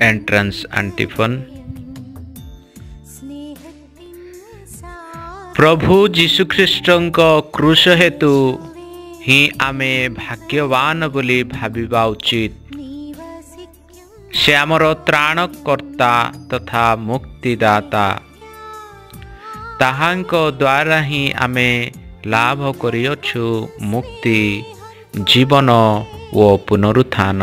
entrance antiphon ପ୍ରଭୁ ଯୀଶୁଖ୍ରୀଷ୍ଟଙ୍କ କୃଷ ହେତୁ ହିଁ ଆମେ ଭାଗ୍ୟବାନ ବୋଲି ଭାବିବା ଉଚିତ ସେ ଆମର ତ୍ରାଣକର୍ତ୍ତା ତଥା ମୁକ୍ତିଦାତା ତାହାଙ୍କ ଦ୍ୱାରା ହିଁ ଆମେ ଲାଭ କରିଅଛୁ ମୁକ୍ତି ଜୀବନ ଓ ପୁନରୁତ୍ଥାନ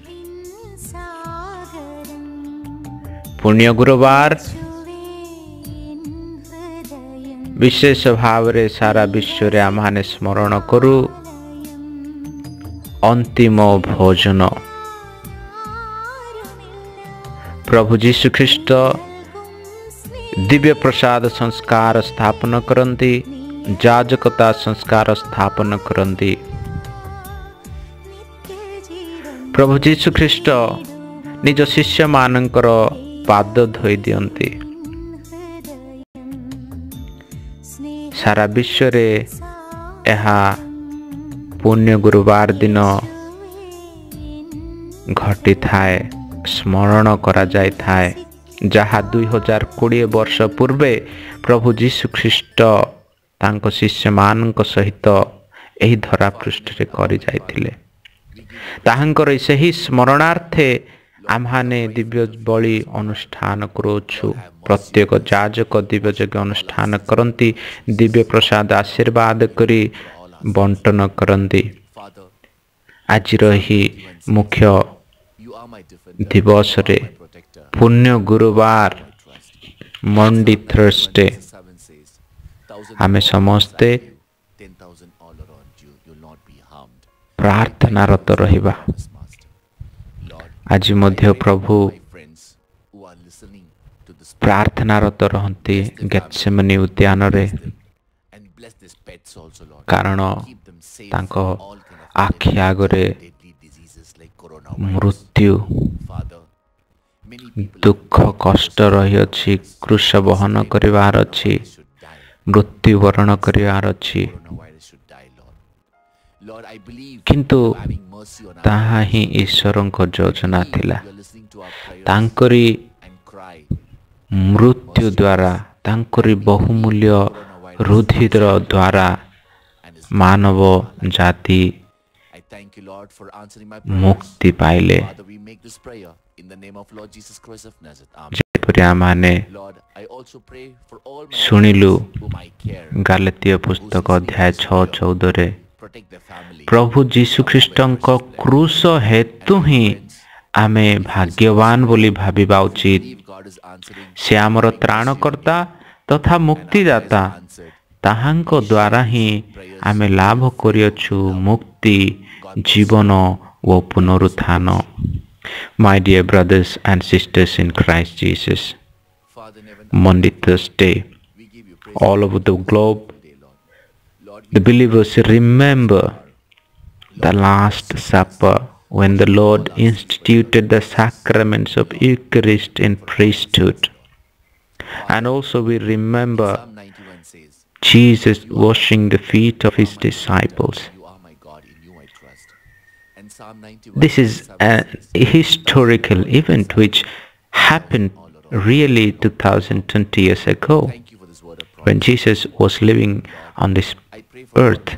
ପୁଣ୍ୟ ଗୁରୁବାର ବିଶେଷ ଭାବରେ ସାରା ବିଶ୍ୱରେ ଆମମାନେ ସ୍ମରଣ କରୁ ଅନ୍ତିମ ଭୋଜନ ପ୍ରଭୁ ଯୀଶୁଖ୍ରୀଷ୍ଟ ଦିବ୍ୟ ପ୍ରସାଦ ସଂସ୍କାର ସ୍ଥାପନ କରନ୍ତି ଯାଜକତା ସଂସ୍କାର ସ୍ଥାପନ କରନ୍ତି ପ୍ରଭୁ ଯୀଶୁଖ୍ରୀଷ୍ଟ ନିଜ ଶିଷ୍ୟମାନଙ୍କର ପାଦ ଧୋଇ ଦିଅନ୍ତି ସାରା ବିଶ୍ୱରେ ଏହା ପୁଣ୍ୟ ଗୁରୁବାର ଦିନ ଘଟିଥାଏ ସ୍ମରଣ କରାଯାଇଥାଏ ଯାହା ଦୁଇ ହଜାର କୋଡ଼ିଏ ବର୍ଷ ପୂର୍ବେ ପ୍ରଭୁ ଯୀଶୁଖ୍ରୀଷ୍ଟ ତାଙ୍କ ଶିଷ୍ୟମାନଙ୍କ ସହିତ ଏହି ଧରାପୃଷ୍ଠରେ କରିଯାଇଥିଲେ ତାହାଙ୍କର ସେହି ସ୍ମରଣାର୍ଥେ ଆମ୍ଭମାନେ ଦିବ୍ୟ ବଳି ଅନୁଷ୍ଠାନ କରୁଅଛୁ ପ୍ରତ୍ୟେକ ଯାଜକ ଦିବ୍ୟ ଯଜ୍ଞ ଅନୁଷ୍ଠାନ କରନ୍ତି ଦିବ୍ୟ ପ୍ରସାଦ ଆଶୀର୍ବାଦ କରି ବଣ୍ଟନ କରନ୍ତି Father, ଆଜିର ଏହି ମୁଖ୍ୟ you are my defender, ଦିବସରେ my protector. ପୁଣ୍ୟ ଗୁରୁବାର Trust. ମଣ୍ଡି ଥର୍ସଡେ Seven says, thousand ଆମେ ସମସ୍ତେ ten thousand ଆଜି ମଧ୍ୟ ପ୍ରଭୁ ପ୍ରାର୍ଥନାରତ ରହନ୍ତି ଗେତ୍ସେମନି ଉଦ୍ୟାନରେ। କାରଣ ତାଙ୍କ ଆଖି ଆଗରେ ମୃତ୍ୟୁ ଦୁଃଖ କଷ୍ଟ ରହିଅଛି କୃଷ ବହନ କରିବାର ଅଛି ମୃତ୍ୟୁବରଣ କରିବାର ଅଛି। କିନ୍ତୁ you are having mercy on our ତାହା ହିଁ ଈଶ୍ୱରଙ୍କ ଯୋଜନା ଥିଲା You are listening to our prayers ତାଙ୍କରି and cry. ମୃତ୍ୟୁ ଦ୍ୱାରା ତାଙ୍କରି ବହୁମୂଲ୍ୟ ରୁଧିର ଦ୍ୱାରା And his, ମାନବ ଜାତି I thank you, Lord, for answering my prayers. ମୁକ୍ତି ପାଇଲେ Father, we make this prayer in the name of Lord Jesus Christ of Nazareth. Amen. ଯେପରି ଆମମାନେ Lord, I also pray for all my ଶୁଣିଲୁ friends whom I care. ଗାଲେତୀୟ ପୁସ୍ତକ ଅଧ୍ୟାୟ ଛଅ ଚଉଦରେ Protect their family. ପ୍ରଭୁ ଯୀଶୁଖ୍ରୀଷ୍ଟଙ୍କ କୃଷ ହେତୁ ହିଁ ଆମେ ଭାଗ୍ୟବାନ ବୋଲି ଭାବିବା ଉଚିତ believe God is answering. ସେ ଆମର ତ୍ରାଣକର୍ତ୍ତା ତଥା ମୁକ୍ତିଦାତା Answered. ତାହାଙ୍କ ଦ୍ୱାରା ହିଁ ଆମେ ଲାଭ କରିଅଛୁ ମୁକ୍ତି ଜୀବନ ଓ ପୁନରୁତ୍ଥାନ my dear brothers and sisters in Christ Jesus Father in heaven, Monday, Thursday, we give you praise all over the globe, today, Lord. Lord, the believers remember the Last Supper when the Lord instituted the sacraments of Eucharist and priesthood. And also we remember Psalm 91 says, Jesus washing the feet of his disciples. You are my God, in you I trust. And Psalm 91 This is a historical event which happened really 2020 years ago when Jesus was living on this earth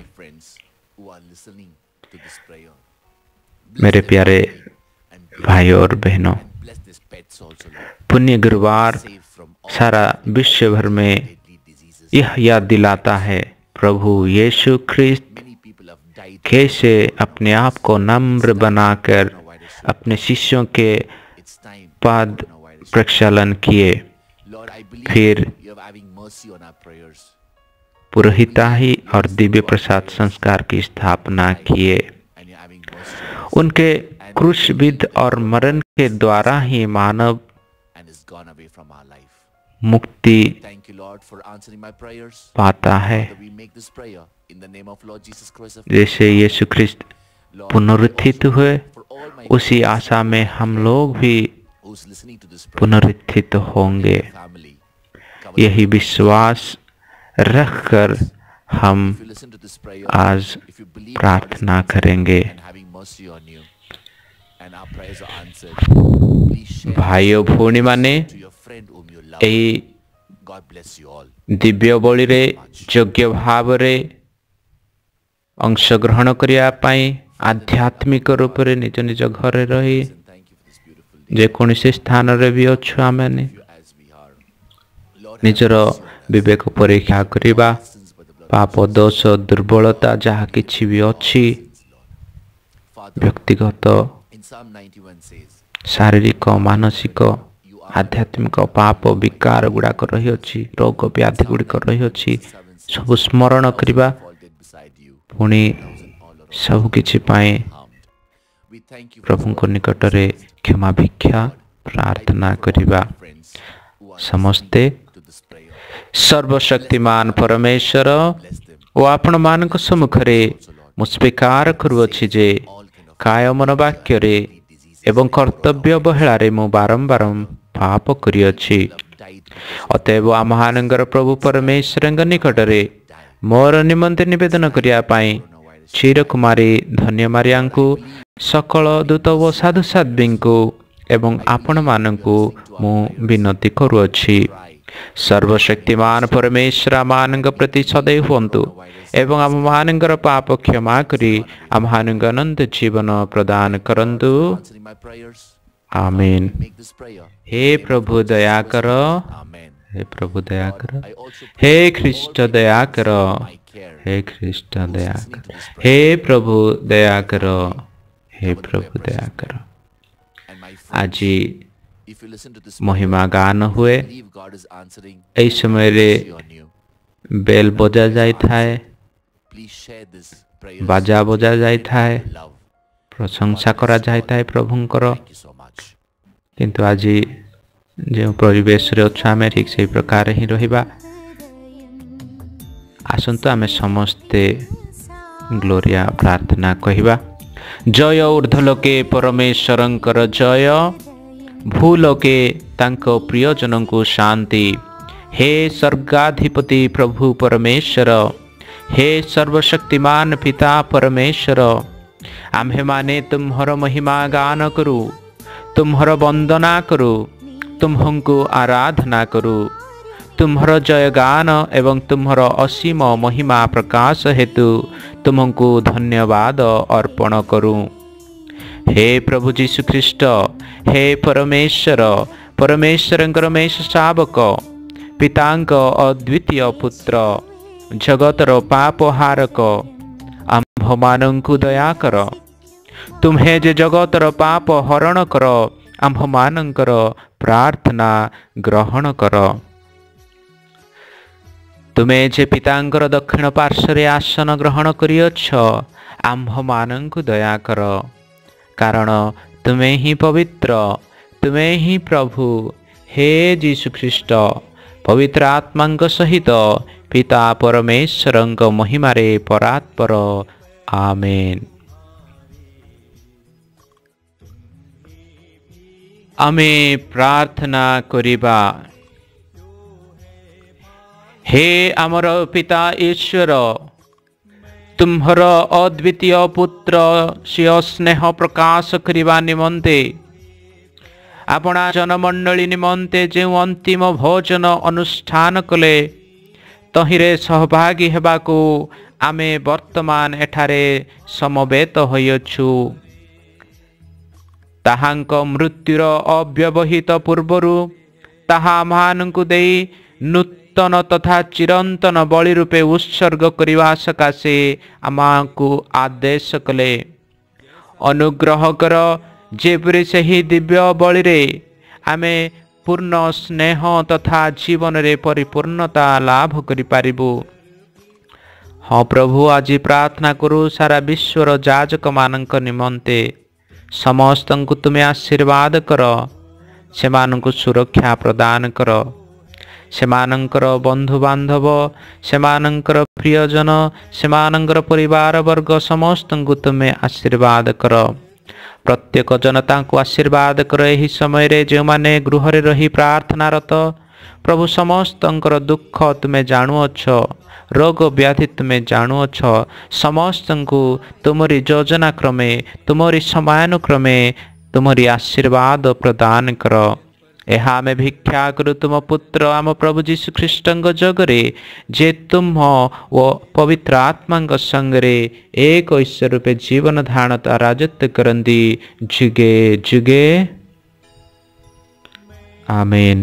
मेरे प्यारे भाई और बहनों पुण्य गुरुवार सारा विश्व भर में यह याद दिलाता है प्रभु यीशु ख्रिस्त कैसे अपने आप को नम्र बनाकर अपने शिष्यों के पद प्रक्षालन किए। फिर पुरोहिताही और दिव्य प्रसाद संस्कार की स्थापना किए। उनके क्रुशविद और मरण के द्वारा ही मानव मुक्ति पाता है। जैसे ये सुख्रिस्त पुनरुत्थित हुए, उसी आशा में हम लोग भी पुनरुत्थित होंगे। यही विश्वास रखकर हम If you listen to this prayer, आज if you believe God is प्रार्थना करेंगे and having mercy on you, and our prayers are answered, please share ଭାଇଓ ଭଉଣୀମାନେ to your friend whom you love. ଏଇ God bless you all. ଦିବ୍ୟ ବଳିରେ ଯୋଗ୍ୟ ଭାବରେ ଅଂଶଗ୍ରହଣ କରିବା ପାଇଁ ଆଧ୍ୟାତ୍ମିକ ରୂପରେ ନିଜ ନିଜ ଘରେ ରହି And thank you for this beautiful day. ଯେକୌଣସି ସ୍ଥାନରେ ବି ଅଛୁ ଆମେମାନେ ନିଜର ବିବେକ ପରୀକ୍ଷା କରିବା ପାପ ଦୋଷ ଦୁର୍ବଳତା ଯାହା କିଛି ବି ଅଛି ବ୍ୟକ୍ତିଗତ ଶାରୀରିକ ମାନସିକ ଆଧ୍ୟାତ୍ମିକ ପାପ ବିକାର ଗୁଡ଼ାକ ରହିଅଛି ରୋଗ ବ୍ୟାଧି ଗୁଡ଼ିକ ରହିଅଛି ସବୁ ସ୍ମରଣ କରିବା ପୁଣି ସବୁକିଛି ପାଇଁ ପ୍ରଭୁଙ୍କ ନିକଟରେ କ୍ଷମା ଭିକ୍ଷା ପ୍ରାର୍ଥନା କରିବା। ସମସ୍ତେ ସର୍ବଶକ୍ତିମାନ ପରମେଶ୍ୱର. ଓ ଆପଣମାନଙ୍କ ସମ୍ମୁଖରେ ମୁଁ ସ୍ୱୀକାର କରୁଅଛି ଯେ କାୟ ମନ ବାକ୍ୟରେ ଏବଂ କର୍ତ୍ତବ୍ୟ ଅବହେଳାରେ ମୁଁ ବାରମ୍ବାର ପାପ କରିଅଛି ଅତଏବ ଆମମାନଙ୍କର ପ୍ରଭୁ ପରମେଶ୍ୱରଙ୍କ ନିକଟରେ ମୋର ନିମନ୍ତେ ନିବେଦନ କରିବା ପାଇଁ କ୍ଷୀରକୁମାରୀ ଧନ୍ୟମାରିଆଙ୍କୁ ସକଳ ଦୂତ ଓ ସାଧୁସାଧ୍ୱୀଙ୍କୁ ଏବଂ ଆପଣମାନଙ୍କୁ ମୁଁ ବିନତି କରୁଅଛି ସର୍ବଶକ୍ତିମାନ ପରମେଶ୍ୱର ଆମମାନଙ୍କ ପ୍ରତି ସଦୟ ହୁଅନ୍ତୁ ଏବଂ ଆମମାନଙ୍କର ପାପ କ୍ଷମା କରି ଆମମାନଙ୍କୁ ଅନନ୍ତ ଜୀବନ ପ୍ରଦାନ କରନ୍ତୁ answering my prayers. ଆମିନ୍ Make this prayer. ହେ ପ୍ରଭୁ ଦୟାକର Amen. ହେ ପ୍ରଭୁ ଦୟାକର I also Hai Christ ଦୟାକର my care. ହେ ଖ୍ରୀଷ୍ଟ ଦୟାକର ହେ ପ୍ରଭୁ ଦୟାକର ହେ ପ୍ରଭୁ ଦୟାକର And my friends, ଆଜି if you listen to this ମହିମା ଗାନ ହୁଏ believe God is answering ଏହି ସମୟରେ mercy on you. ବେଲ୍ ବଜା ଯାଇଥାଏ Please share this prayer. ବାଜା ବଜା ଯାଇଥାଏ Love. ପ୍ରଶଂସା କରାଯାଇଥାଏ ପ୍ରଭୁଙ୍କର Thank you so much. କିନ୍ତୁ ଆଜି ଯେଉଁ ପରିବେଶରେ ଅଛୁ ଆମେ ଠିକ୍ ସେହି ପ୍ରକାର ହିଁ ରହିବା ଆସନ୍ତୁ ଆମେ ସମସ୍ତେ ଗ୍ଲୋରିଆ ପ୍ରାର୍ଥନା କହିବା ଜୟ ଉର୍ଦ୍ଧ୍ୱଲୋକେ ପରମେଶ୍ୱରଙ୍କର ଜୟ ଭୂଲୋକେ ତାଙ୍କ ପ୍ରିୟଜନଙ୍କୁ ଶାନ୍ତି ହେ ସ୍ୱର୍ଗାଧିପତି ପ୍ରଭୁ ପରମେଶ୍ୱର ହେ ସର୍ବଶକ୍ତିମାନ ପିତା ପରମେଶ୍ୱର ଆମ୍ଭେମାନେ ତୁମ୍ଭର ମହିମା ଗାନ କରୁ ତୁମ୍ଭର ବନ୍ଦନା କରୁ ତୁମ୍ଭଙ୍କୁ ଆରାଧନା କରୁ ତୁମ୍ଭର ଜୟଗାନ ଏବଂ ତୁମ୍ଭର ଅସୀମ ମହିମା ପ୍ରକାଶ ହେତୁ ତୁମକୁ ଧନ୍ୟବାଦ ଅର୍ପଣ କରୁ ହେ ପ୍ରଭୁ ଯୀଶୁଖ୍ରୀଷ୍ଟ ହେ ପରମେଶ୍ୱର ପରମେଶ୍ୱରଙ୍କର ମେଷ ଶାବକ ପିତାଙ୍କ ଅଦ୍ୱିତୀୟ ପୁତ୍ର ଜଗତର ପାପହାରକ ଆମ୍ଭମାନଙ୍କୁ ଦୟା କର ତୁମ୍ଭେ ଯେ ଜଗତର ପାପ ହରଣ କର ଆମ୍ଭମାନଙ୍କର ପ୍ରାର୍ଥନା ଗ୍ରହଣ କର ତୁମେ ଯେ ପିତାଙ୍କର ଦକ୍ଷିଣ ପାର୍ଶ୍ୱରେ ଆସନ ଗ୍ରହଣ କରିଅଛ ଆମ୍ଭମାନଙ୍କୁ ଦୟା କର କାରଣ ତୁମେ ହିଁ ପବିତ୍ର ତୁମେ ହିଁ ପ୍ରଭୁ ହେ ଯୀଶୁଖ୍ରୀଷ୍ଟ ପବିତ୍ର ଆତ୍ମାଙ୍କ ସହିତ ପିତା ପରମେଶ୍ୱରଙ୍କ ମହିମାରେ ପରାତ୍ପର ଆମେନ୍ ଆମେ ପ୍ରାର୍ଥନା କରିବା ହେ ଆମର ପିତା ଈଶ୍ୱର ତୁମ୍ଭର ଅଦ୍ୱିତୀୟ ପୁତ୍ର ସିଅ ସ୍ନେହ ପ୍ରକାଶ କରିବା ନିମନ୍ତେ। ଆପଣା ଜନମଣ୍ଡଳୀ ନିମନ୍ତେ ଯେଉଁ ଅନ୍ତିମ ଭୋଜନ ଅନୁଷ୍ଠାନ କଲେ ତହିଁରେ ସହଭାଗୀ ହେବାକୁ ଆମେ ବର୍ତ୍ତମାନ ଏଠାରେ ସମବେତ ହୋଇଅଛୁ। ତାହାଙ୍କ ମୃତ୍ୟୁର ଅବ୍ୟବହିତ ପୂର୍ବରୁ ତାହା ଆମମାନଙ୍କୁ ଦେଇ ନୂତନ ତଥା ଚିରନ୍ତନ ବଳି ରୂପେ ଉତ୍ସର୍ଗ କରିବା ସକାଶେ ଆମକୁ ଆଦେଶ କଲେ। ଅନୁଗ୍ରହ କର ଯେପରି ସେହି ଦିବ୍ୟ ବଳିରେ ଆମେ ପୂର୍ଣ୍ଣ ସ୍ନେହ ତଥା ଜୀବନରେ ପରିପୂର୍ଣ୍ଣତା ଲାଭ କରିପାରିବୁ। ହଁ ପ୍ରଭୁ ଆଜି ପ୍ରାର୍ଥନା କରୁ ସାରା ବିଶ୍ୱର ଯାଜକମାନଙ୍କ ନିମନ୍ତେ। ସମସ୍ତଙ୍କୁ ତୁମେ ଆଶୀର୍ବାଦ କର। ସେମାନଙ୍କୁ ସୁରକ୍ଷା ପ୍ରଦାନ କର। ସେମାନଙ୍କର ବନ୍ଧୁବାନ୍ଧବ ସେମାନଙ୍କର ପ୍ରିୟଜନ ସେମାନଙ୍କର ପରିବାର ବର୍ଗ ସମସ୍ତଙ୍କୁ ତୁମେ ଆଶୀର୍ବାଦ କର। ପ୍ରତ୍ୟେକ ଜନତାଙ୍କୁ ଆଶୀର୍ବାଦ କର। ଏହି ସମୟରେ ଯେଉଁମାନେ ଗୃହରେ ରହି ପ୍ରାର୍ଥନାରତ ପ୍ରଭୁ ସମସ୍ତଙ୍କର ଦୁଃଖ ତୁମେ ଜାଣୁଅଛ ରୋଗ ବ୍ୟାଧି ତୁମେ ଜାଣୁଅଛ। ସମସ୍ତଙ୍କୁ ତୁମରି ଯୋଜନା କ୍ରମେ ତୁମରି ସମୟାନୁକ୍ରମେ ତୁମରି ଆଶୀର୍ବାଦ ପ୍ରଦାନ କର। ଏହା ଆମେ ଭିକ୍ଷା କରୁ ତୁମ ପୁତ୍ର ଆମ ପ୍ରଭୁ ଯୀଶୁଖ୍ରୀଷ୍ଟଙ୍କ ଯୋଗରେ ଯେ ତୁମ ଓ ପବିତ୍ର ଆତ୍ମାଙ୍କ ସଙ୍ଗରେ ଏକ ଈଶ୍ୱର ରୂପେ ଜୀବନ ଧାରଣତା ରାଜତ୍ୱ କରନ୍ତି ଯୁଗେ ଯୁଗେ ଆମେନ୍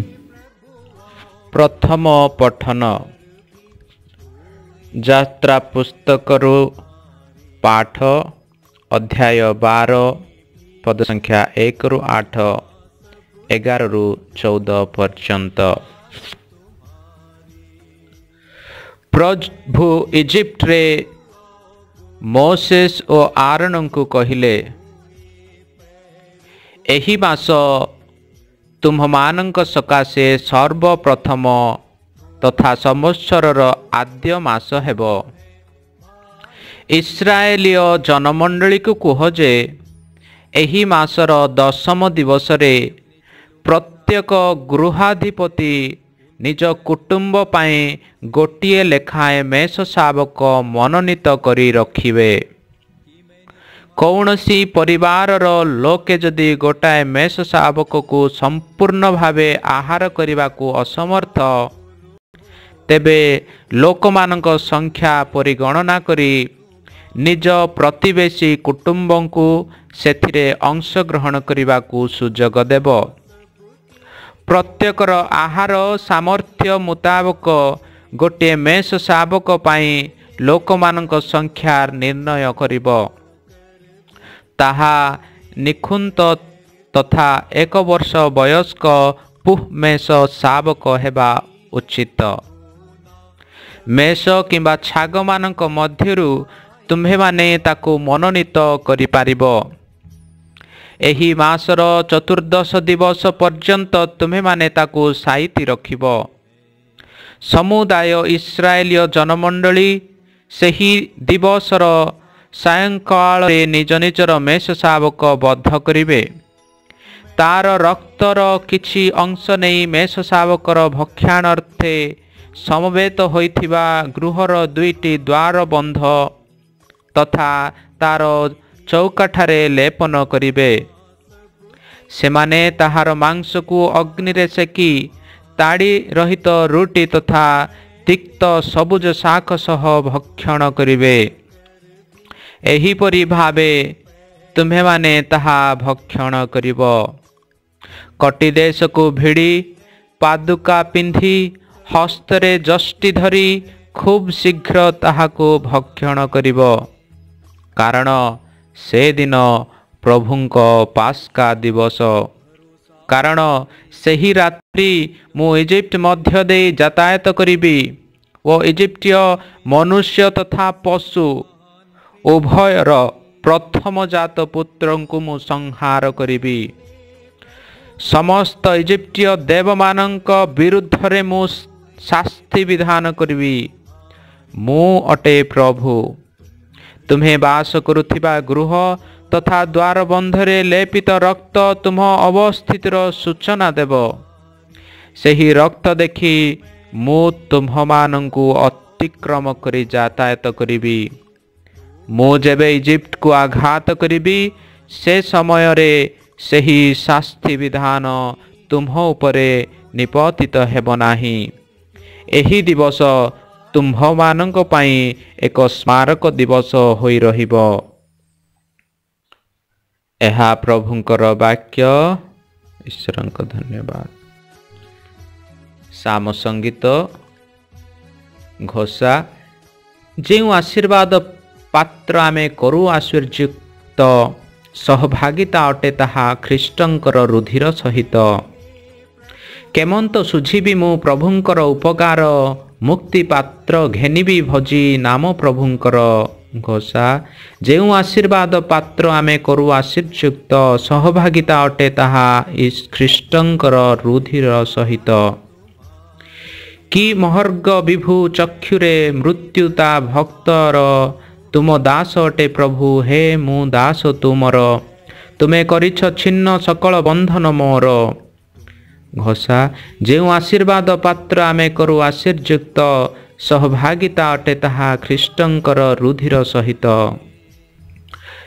ପ୍ରଥମ ପଠନ ଯାତ୍ରା ପୁସ୍ତକରୁ ପାଠ ଅଧ୍ୟାୟ ବାର ପଦ ସଂଖ୍ୟା ଏକରୁ ଆଠ ଏଗାରରୁ ଚଉଦ ପର୍ଯ୍ୟନ୍ତ। ପ୍ରଭୁ ଇଜିପ୍ଟରେ ମୋସେସ୍ ଓ ଆରଣଙ୍କୁ କହିଲେ ଏହି ମାସ ତୁମ୍ଭମାନଙ୍କ ସକାଶେ ସର୍ବପ୍ରଥମ ତଥା ସମ୍ବତ୍ସରର ଆଦ୍ୟ ମାସ ହେବ। ଇସ୍ରାଏଲୀୟ ଜନମଣ୍ଡଳୀକୁ କୁହ ଯେ ଏହି ମାସର ଦଶମ ଦିବସରେ ପ୍ରତ୍ୟେକ ଗୃହାଧିପତି ନିଜ କୁଟୁମ୍ବ ପାଇଁ ଗୋଟିଏ ଲେଖାଏଁ ମେଷ ଶାବକ ମନୋନୀତ କରି ରଖିବେ। କୌଣସି ପରିବାରର ଲୋକେ ଯଦି ଗୋଟାଏ ମେଷ ଶାବକକୁ ସମ୍ପୂର୍ଣ୍ଣ ଭାବେ ଆହାର କରିବାକୁ ଅସମର୍ଥ ତେବେ ଲୋକମାନଙ୍କ ସଂଖ୍ୟା ପରିଗଣନା କରି ନିଜ ପ୍ରତିବେଶୀ କୁଟୁମ୍ବଙ୍କୁ ସେଥିରେ ଅଂଶଗ୍ରହଣ କରିବାକୁ ସୁଯୋଗ ଦେବ। ପ୍ରତ୍ୟେକର ଆହାର ସାମର୍ଥ୍ୟ ମୁତାବକ ଗୋଟିଏ ମେଷ ଶାବକ ପାଇଁ ଲୋକମାନଙ୍କ ସଂଖ୍ୟା ନିର୍ଣ୍ଣୟ କରିବ। ତାହା ନିଖୁନ୍ତ ତଥା ଏକ ବର୍ଷ ବୟସ୍କ ପୁଃ ମେଷ ଶାବକ ହେବା ଉଚିତ। ମେଷ କିମ୍ବା ଛାଗମାନଙ୍କ ମଧ୍ୟରୁ ତୁମ୍ଭେମାନେ ତାକୁ ମନୋନୀତ କରିପାରିବ। ଏହି ମାସର ଚତୁର୍ଦ୍ଦଶ ଦିବସ ପର୍ଯ୍ୟନ୍ତ ତୁମେମାନେ ତାକୁ ସାଇତି ରଖିବ। ସମୁଦାୟ ଇସ୍ରାଏଲୀୟ ଜନମଣ୍ଡଳୀ ସେହି ଦିବସର ସାୟଙ୍କାଳରେ ନିଜ ନିଜର ମେଷ ଶାବକ ବଦ୍ଧ କରିବେ। ତାର ରକ୍ତର କିଛି ଅଂଶ ନେଇ ମେଷ ଶାବକର ଭକ୍ଷାଣର୍ଥେ ସମବେତ ହୋଇଥିବା ଗୃହର ଦୁଇଟି ଦ୍ୱାର ବନ୍ଧ ତଥା ତାର ଚୌକାଠାରେ ଲେପନ କରିବେ। ସେମାନେ ତାହାର ମାଂସକୁ ଅଗ୍ନିରେ ସେକି ତାଡ଼ି ରହିତ ରୁଟି ତଥା ତିକ୍ତ ସବୁଜ ଶାଖ ସହ ଭକ୍ଷଣ କରିବେ। ଏହିପରି ଭାବେ ତୁମ୍ଭେମାନେ ତାହା ଭକ୍ଷଣ କରିବ। କଟି ଦେଶକୁ ଭିଡ଼ି ପାଦୁକା ପିନ୍ଧି ହସ୍ତରେ ଯଷ୍ଟି ଧରି ଖୁବ୍ ଶୀଘ୍ର ତାହାକୁ ଭକ୍ଷଣ କରିବ। କାରଣ ସେଦିନ ପ୍ରଭୁଙ୍କ ପାସ୍କା ଦିବସ। କାରଣ ସେହି ରାତ୍ରି ମୁଁ ଇଜିପ୍ଟ ମଧ୍ୟ ଦେଇ ଯାତାୟାତ କରିବି ଓ ଇଜିପ୍ଟୀୟ ମନୁଷ୍ୟ ତଥା ପଶୁ। ଉଭୟର ପ୍ରଥମ ଜାତ ପୁତ୍ରଙ୍କୁ ମୁଁ ସଂହାର କରିବି। ସମସ୍ତ ଇଜିପ୍ଟୀୟ ଦେବମାନଙ୍କ ବିରୁଦ୍ଧରେ ମୁଁ ଶାସ୍ତି ବିଧାନ କରିବି। ମୁଁ ଅଟେ ପ୍ରଭୁ। ତୁମ୍ଭେ ବାସ କରୁଥିବା ଗୃହ ତଥା ଦ୍ୱାରବନ୍ଧରେ ଲେପିତ ରକ୍ତ ତୁମ ଅବସ୍ଥିତିର ସୂଚନା ଦେବ। ସେହି ରକ୍ତ ଦେଖି ମୁଁ ତୁମ୍ଭମାନଙ୍କୁ ଅତିକ୍ରମ କରି ଯାତାୟାତ କରିବି। ମୁଁ ଯେବେ ଇଜିପ୍ଟକୁ ଆଘାତ କରିବି ସେ ସମୟରେ ସେହି ଶାସ୍ତି ବିଧାନ ତୁମ୍ଭ ଉପରେ ନିପତିତ ହେବ ନାହିଁ। ଏହି ଦିବସ ତୁମ୍ଭମାନଙ୍କ ପାଇଁ ଏକ ସ୍ମାରକ ଦିବସ ହୋଇ ରହିବ ଏହା ପ୍ରଭୁଙ୍କର ବାକ୍ୟ ଈଶ୍ୱରଙ୍କ ଧନ୍ୟବାଦ ସାମ ସଙ୍ଗୀତ ଘୋଷା ଯେଉଁ ଆଶୀର୍ବାଦ ପାତ୍ର ଆମେ କରୁ ଆଶ୍ଚର୍ଯ୍ୟୁକ୍ତ ସହଭାଗିତା ଅଟେ ତାହା ଖ୍ରୀଷ୍ଟଙ୍କର ରୁଧିର ସହିତ କେମନ୍ତ ଶୁଝିବି ମୁଁ ପ୍ରଭୁଙ୍କର ଉପକାର ମୁକ୍ତି ପାତ୍ର ଘେନିବି ଭଜି ନାମ ପ୍ରଭୁଙ୍କର ଘୋଷା। ଯେଉଁ ଆଶୀର୍ବାଦ ପାତ୍ର ଆମେ କରୁ ଆଶୀର୍ଯୁକ୍ତ ସହଭାଗିତା ଅଟେ ତାହା ଖ୍ରୀଷ୍ଟଙ୍କର ରୁଧିର ସହିତ। କି ମହର୍ଗ ବିଭୁ ଚକ୍ଷୁରେ ମୃତ୍ୟୁ ତା ଭକ୍ତର ତୁମ ଦାସ ଅଟେ ପ୍ରଭୁ ହେ ମୁଁ ଦାସ ତୁମର। ତୁମେ କରିଛ ଛିନ୍ନ ସକଳ ବନ୍ଧନ ମୋର। ଘୋଷା ଯେଉଁ ଆଶୀର୍ବାଦ ପାତ୍ର ଆମେ କରୁ ଆଶୀର୍ଯୁକ୍ତ ସହଭାଗିତା ଅଟେ ତାହା ଖ୍ରୀଷ୍ଟଙ୍କର ରୁଧିର ସହିତ।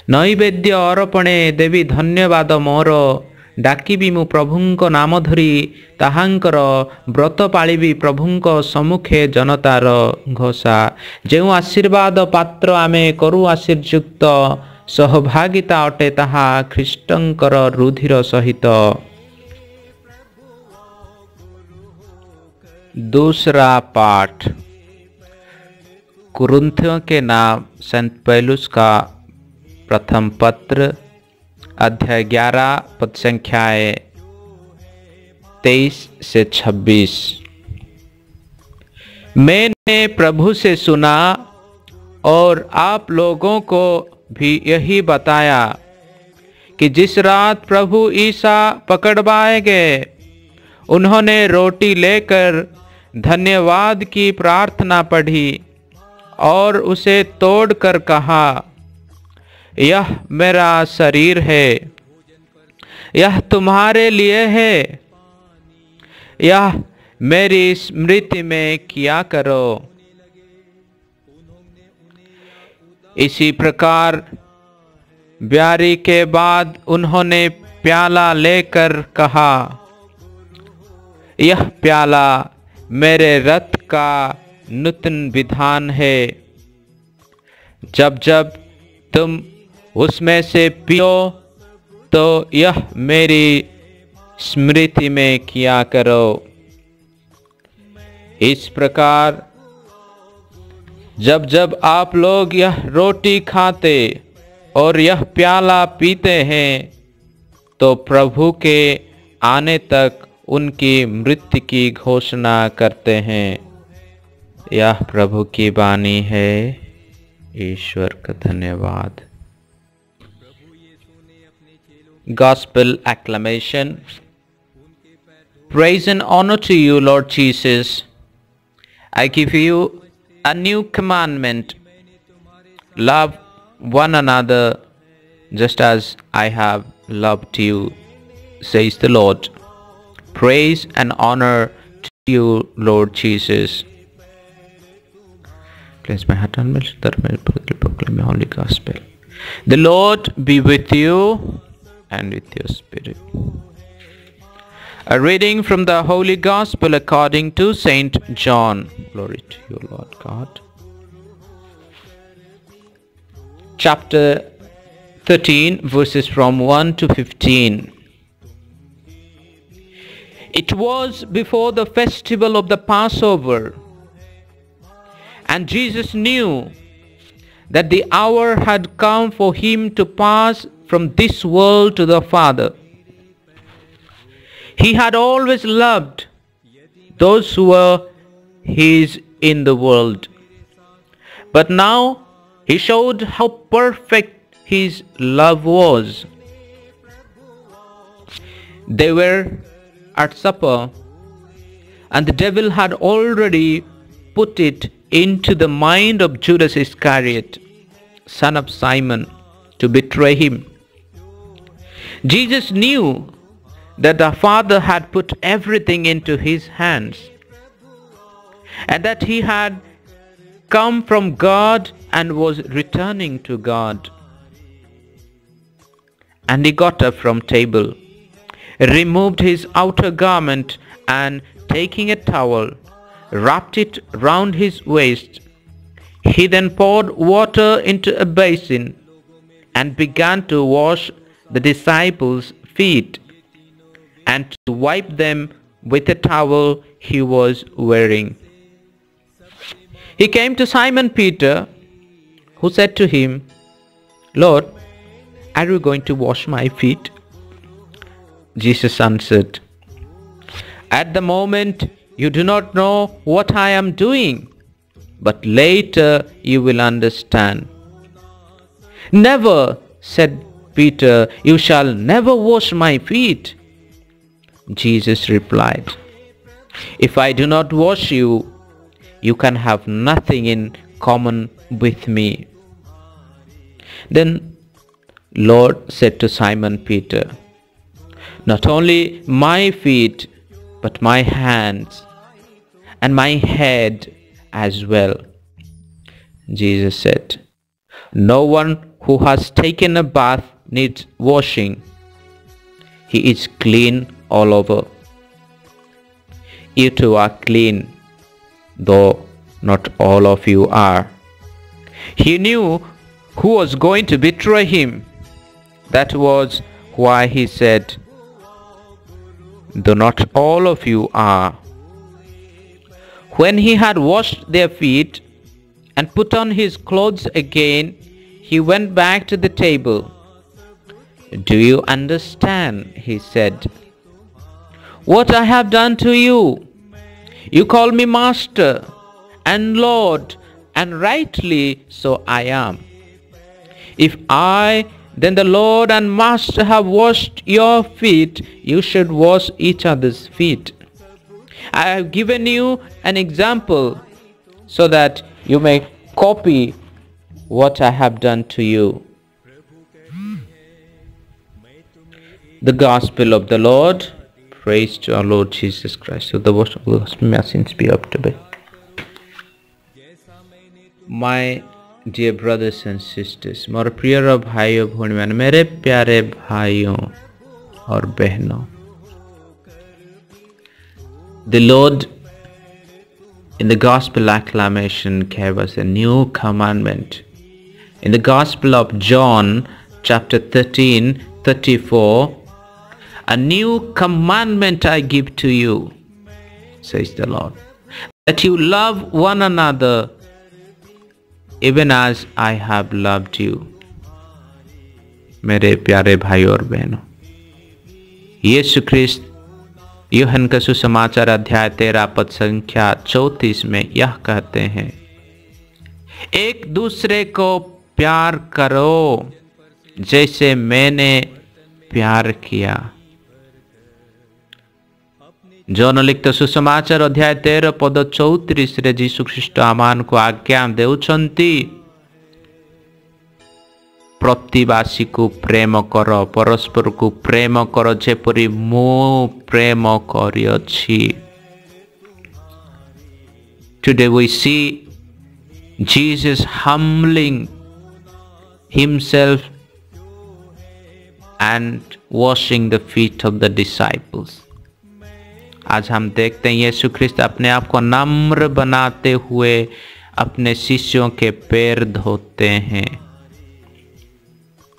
ନୈବେଦ୍ୟ ଅର୍ପଣେ ଦେବି ଧନ୍ୟବାଦ ମୋର ଡାକିବି ମୁଁ ପ୍ରଭୁଙ୍କ ନାମ ଧରି ତାହାଙ୍କର ବ୍ରତ ପାଳିବି ପ୍ରଭୁଙ୍କ ସମ୍ମୁଖେ ଜନତାର ଘୋଷା। ଯେଉଁ ଆଶୀର୍ବାଦ ପାତ୍ର ଆମେ କରୁ ଆଶୀର୍ଯୁକ୍ତ ସହଭାଗିତା ଅଟେ ତାହା ଖ୍ରୀଷ୍ଟଙ୍କର ରୁଧିର ସହିତ। दूसरा पाठ। कुरुंथियों के नाम संत पैलुस का प्रथम पत्र, अध्याय ग्यारह पद संख्याएँ तेईस से छब्बीस। मैंने प्रभु से सुना और आप लोगों को भी यही बताया कि जिस रात प्रभु ईसा पकड़वाए गए, उन्होंने रोटी लेकर धन्यवाद की प्रार्थना पढ़ी और उसे तोड़कर कहा, यह मेरा शरीर है, यह तुम्हारे लिए है, यह मेरी स्मृति में किया करो। इसी प्रकार ब्यारी के बाद उन्होंने प्याला लेकर कहा, यह प्याला मेरे रथ का नूतन विधान है। जब जब तुम उसमें से पियो तो यह मेरी स्मृति में किया करो। इस प्रकार जब जब आप लोग यह रोटी खाते और यह प्याला पीते हैं तो प्रभु के आने तक उनकी मृत्यु की घोषणा करते हैं यह प्रभु की वाणी है ईश्वर का धन्यवाद Gospel acclamation Praise and honor to you, Lord Jesus. I give you a new commandment love one another just as I have loved you, says the Lord. Praise and honor to you, Lord Jesus. Place my heart on my that I may proclaim the holy gospel. The Lord be with you and with your spirit. A reading from the Holy Gospel according to Saint John. Glory to you, Lord God. Chapter 13, verses from 1 to 15. It was before the festival of the Passover, and Jesus knew that the hour had come for him to pass from this world to the Father. He had always loved those who were his in the world. But now he showed how perfect his love was. They were at supper, and the devil had already put it into the mind of Judas Iscariot, son of Simon, to betray him. Jesus knew that the Father had put everything into his hands and that he had come from God and was returning to God. And he got up from table, removed his outer garment and taking a towel, wrapped it round his waist. He then poured water into a basin and began to wash the disciples' feet and to wipe them with a towel he was wearing. He came to Simon Peter, who said to him, Lord, are you going to wash my feet? Jesus answered, At the moment, you do not know what I am doing, but later you will understand. Never, said Peter, you shall never wash my feet. Jesus replied, If I do not wash you, you can have nothing in common with me. Then Lord said to Simon Peter, Not only my feet, but my hands and my head as well. Jesus said, No one who has taken a bath needs washing. He is clean all over. You too are clean, though not all of you are. He knew who was going to betray him. That was why he said, Though not all of you are. When he had washed their feet and put on his clothes again, he went back to the table. Do you understand? he said. What I have done to you? You call me Master and Lord, and rightly so I am. If I, then the Lord and Master have washed your feet, you should wash each other's feet. I have given you an example so that you may copy what I have done to you. The Gospel of the Lord. Praise to our Lord Jesus Christ. So the words of the Gospel may be up to be. My dear brothers and sisters, more prior भाइयों भौणी मेरे प्यारे भाइयों और बहनों The Lord in the Gospel acclamation gave us a new commandment. In the Gospel of John, chapter 13, 34, a new commandment I give to you, says the Lord, that you love one another even आज I have loved you. मेरे प्यारे भाई और बहनों, यीशु ख्रिस्त यूहन का सुसमाचार अध्याय तेरह पद संख्या चौतीस में यह कहते हैं, एक दूसरे को प्यार करो जैसे मैंने प्यार किया ଯୌନଲିଖିତ ସୁସମାଚାର ଅଧ୍ୟାୟ ତେର ପଦ ଚଉତିରିଶରେ ଯୀଶୁଖ୍ରୀଷ୍ଟ ଆମମାନଙ୍କୁ ଆଜ୍ଞା ଦେଉଛନ୍ତି ପ୍ରତିବାସୀକୁ ପ୍ରେମ କର ପରସ୍ପରକୁ ପ୍ରେମ କର ଯେପରି ମୁଁ ପ୍ରେମ କରିଅଛି Today we see Jesus humbling himself and washing the feet of the disciples. आज हम देखते हैं यीशु ख्रिस्त अपने आप को नम्र बनाते हुए अपने शिष्यों के पैर धोते हैं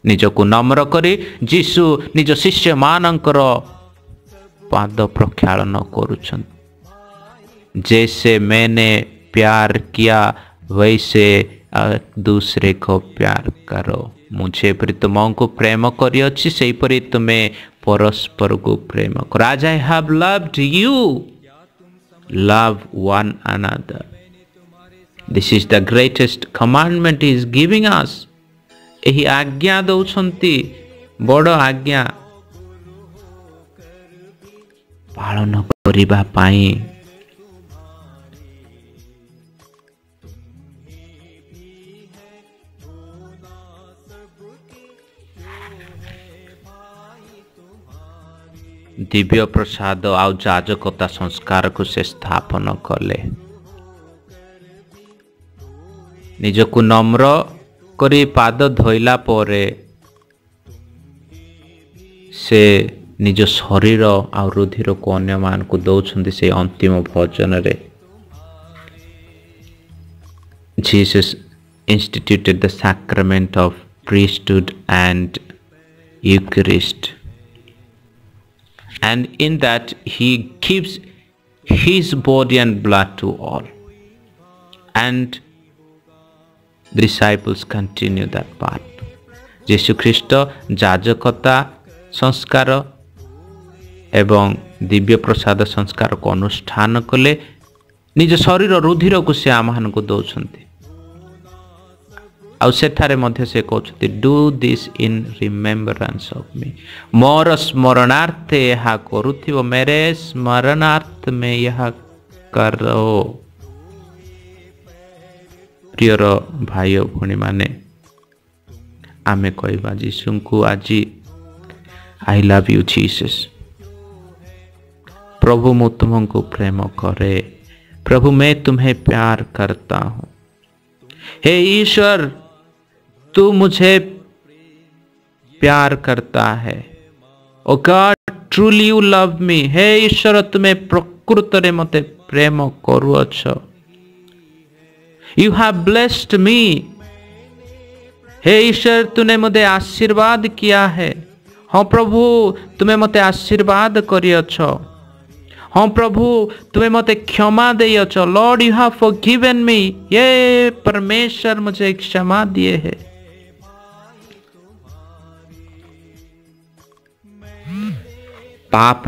ନିଜକୁ ନମ୍ର କରି ଯୀଶୁ ନିଜ ଶିଷ୍ୟମାନଙ୍କର ପାଦ ପ୍ରକ୍ଷାଳନ କରୁଛନ୍ତି जैसे मैंने प्यार किया वैसे दूसरे को प्यार करो ମୁଁ ଯେପରି ତୁମକୁ ପ୍ରେମ କରିଅଛି ସେହିପରି ତୁମେ ପରସ୍ପରକୁ ପ୍ରେମ କର as I have loved you love one another this is the greatest commandment is giving us ଏହି ଆଜ୍ଞା ଦେଉଛନ୍ତି ବଡ଼ ଆଜ୍ଞା ପାଳନ କରିବା ପାଇଁ ଦିବ୍ୟ ପ୍ରସାଦ ଆଉ ଯାଜକତା ସଂସ୍କାରକୁ ସେ ସ୍ଥାପନ କଲେ ନିଜକୁ ନମ୍ର କରି ପାଦ ଧୋଇଲା ପରେ ସେ ନିଜ ଶରୀର ଆଉ ରୁଧିରକୁ ଅନ୍ୟମାନଙ୍କୁ ଦେଉଛନ୍ତି ସେ ଅନ୍ତିମ ଭୋଜନରେ Jesus instituted the sacrament of priesthood and Eucharist. And in that, he gives his body and blood to all. And disciples continue that path. ଯୀଶୁ ଖ୍ରୀଷ୍ଟ ଯାଜକତା ସଂସ୍କାର ଏବଂ ଦିବ୍ୟ ପ୍ରସାଦ ସଂସ୍କାରକୁ ଅନୁଷ୍ଠାନ କଲେ ନିଜ ଶରୀର ରୁଧିରକୁ ସେ ଆମମାନଙ୍କୁ ଦେଉଛନ୍ତି ଆଉ ସେଠାରେ ମଧ୍ୟ ସେ କହୁଛନ୍ତି do this in remembrance of me ମୋର ସ୍ମରଣାର୍ଥେ ଏହା କରୁଥିବ ମେରେ ସ୍ମରଣାର୍ଥ ମେ ଏହା କର ପ୍ରିୟର ଭାଇ ଓ ଭଉଣୀମାନେ ଆମେ କହିବା ଯୀଶୁଙ୍କୁ ଆଜି ଆଇ ଲଭ୍ ୟୁ ଜିସସ୍ प्रभु मैं तुमको प्रेम करे प्रभु मैं तुम्हें प्यार करता हूं हे ईश्वर तू मुझे प्यार करता है। O God truly you love me हे ईश्वर, तुम्हें प्रकृत रे मते प्रेम करुअछ यू हैव ब्लेस्ड मी हे ईश्वर, तूने मुझे आशीर्वाद किया है। हाँ प्रभु, तुम्हें मते आशीर्वाद करिअछ हाँ प्रभु, तुम्हें मते क्षमा देअछ Lord you have forgiven me ये परमेश्वर मुझे क्षमा दिए है। पाप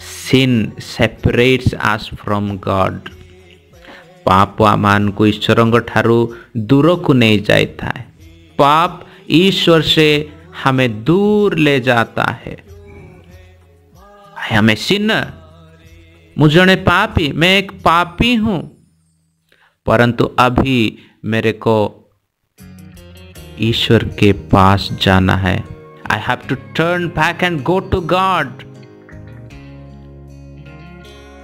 sin separates us from God ପାପ ଆମମାନଙ୍କୁ ଈଶ୍ୱରଙ୍କ ଠାରୁ ଦୂରକୁ ନେଇ ଯାଇଥାଏ पाप ईश्वर से हमें दूर ले जाता है हमें सिनर मुझ जड़े पापी मैं एक पापी हूं परंतु अभी मेरे को ईश्वर के पास जाना है I have to turn back and go to God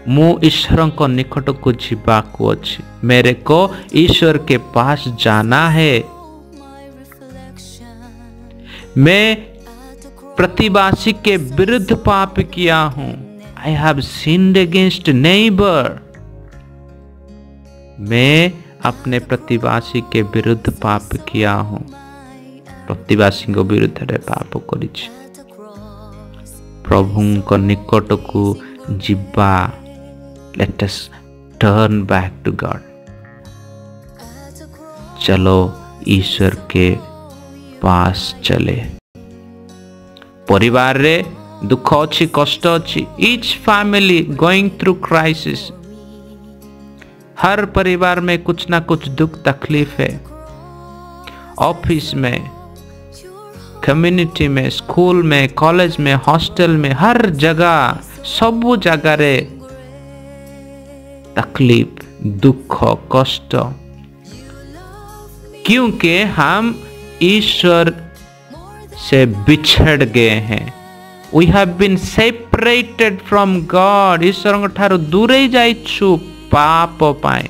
ମୁଁ ଈଶ୍ୱରଙ୍କ ନିକଟକୁ ଯିବାକୁ ଅଛି मेरे को ईश्वर के पास जाना है मैं प्रतिवासी के विरुद्ध पाप किया हूं I have sinned against neighbour मैं अपने प्रतिवासी के विरुद्ध पाप किया हूं ପ୍ରତିବାସୀଙ୍କ ବିରୁଦ୍ଧରେ ପାପ କରିଛି ପ୍ରଭୁଙ୍କ ନିକଟକୁ ଯିବା let us turn back to God चलो ईश्वर के पास चले परिवार रे दुख अच्छी कष्ट अच्छी each family going through crisis हर परिवार में कुछ ना कुछ दुख तकलीफ है ऑफिस में कम्युनिटी में स्कूल में कॉलेज में हॉस्टल में, हर जगह, सब जगह रे तकलीफ़, दुख, कष्ट। क्योंकि हम ईश्वर से बिछड़ गए हैं। We have been separated from God ईश्वर ठार दूरे जाइछु पाप पाए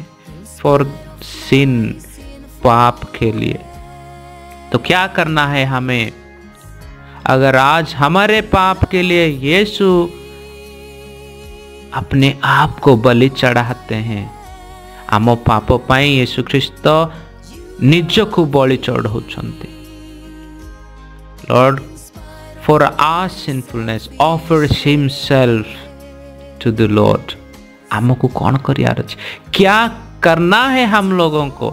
फॉर सिन पाप के लिए। तो क्या करना है हमें? अगर आज हमारे पाप के लिए यीशु अपने आप को बलि चढ़ाते हैं आम पाप पाई यीशु ख्रीस्त ନିଜକୁ ବଳି ଚଢ଼ଉଛନ୍ତି Lord for our sinfulness offers himself to the Lord ଆମକୁ କ'ଣ କରିବାର ଅଛି क्या करना है हम लोगों को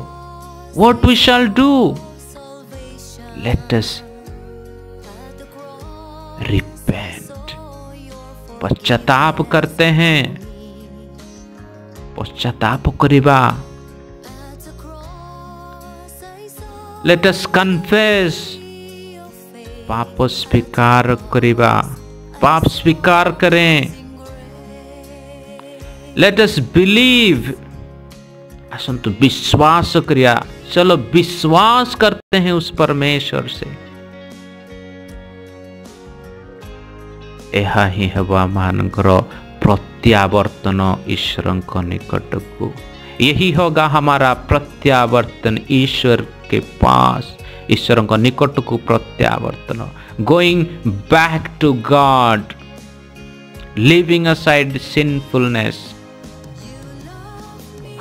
what we shall do let us repent पश्चाताप करते हैं। पश्चाताप करीबा। लेट अस कन्फेस पाप स्वीकार करीबा। पाप स्वीकार करें। लेट अस बिलीव असंतु विश्वास क्रिया। चलो विश्वास करते हैं उस परमेश्वर से। मान प्रत्यावर्तन ईश्वर निकट को यही होगा हमारा प्रत्यावर्तन ईश्वर के पास ईश्वर निकट को प्रत्यावर्तन going back to God living aside sinfulness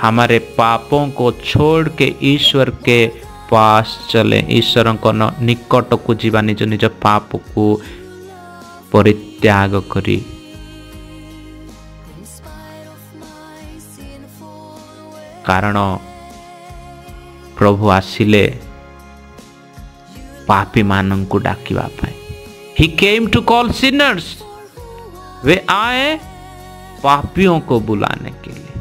हमारे पापों को छोड़ के ईश्वर के पास चले। ईश्वर निकट को जीवा निज निज पाप को परित ପରିତ୍ୟାଗ କରି କାରଣ ପ୍ରଭୁ ଆସିଲେ ପାପୀମାନଙ୍କୁ ଡାକିବା ପାଇଁ ହି କେମ୍ ଟୁ କଲ୍ ସିନର୍ସ वे आए पापियों को बुलाने के लिए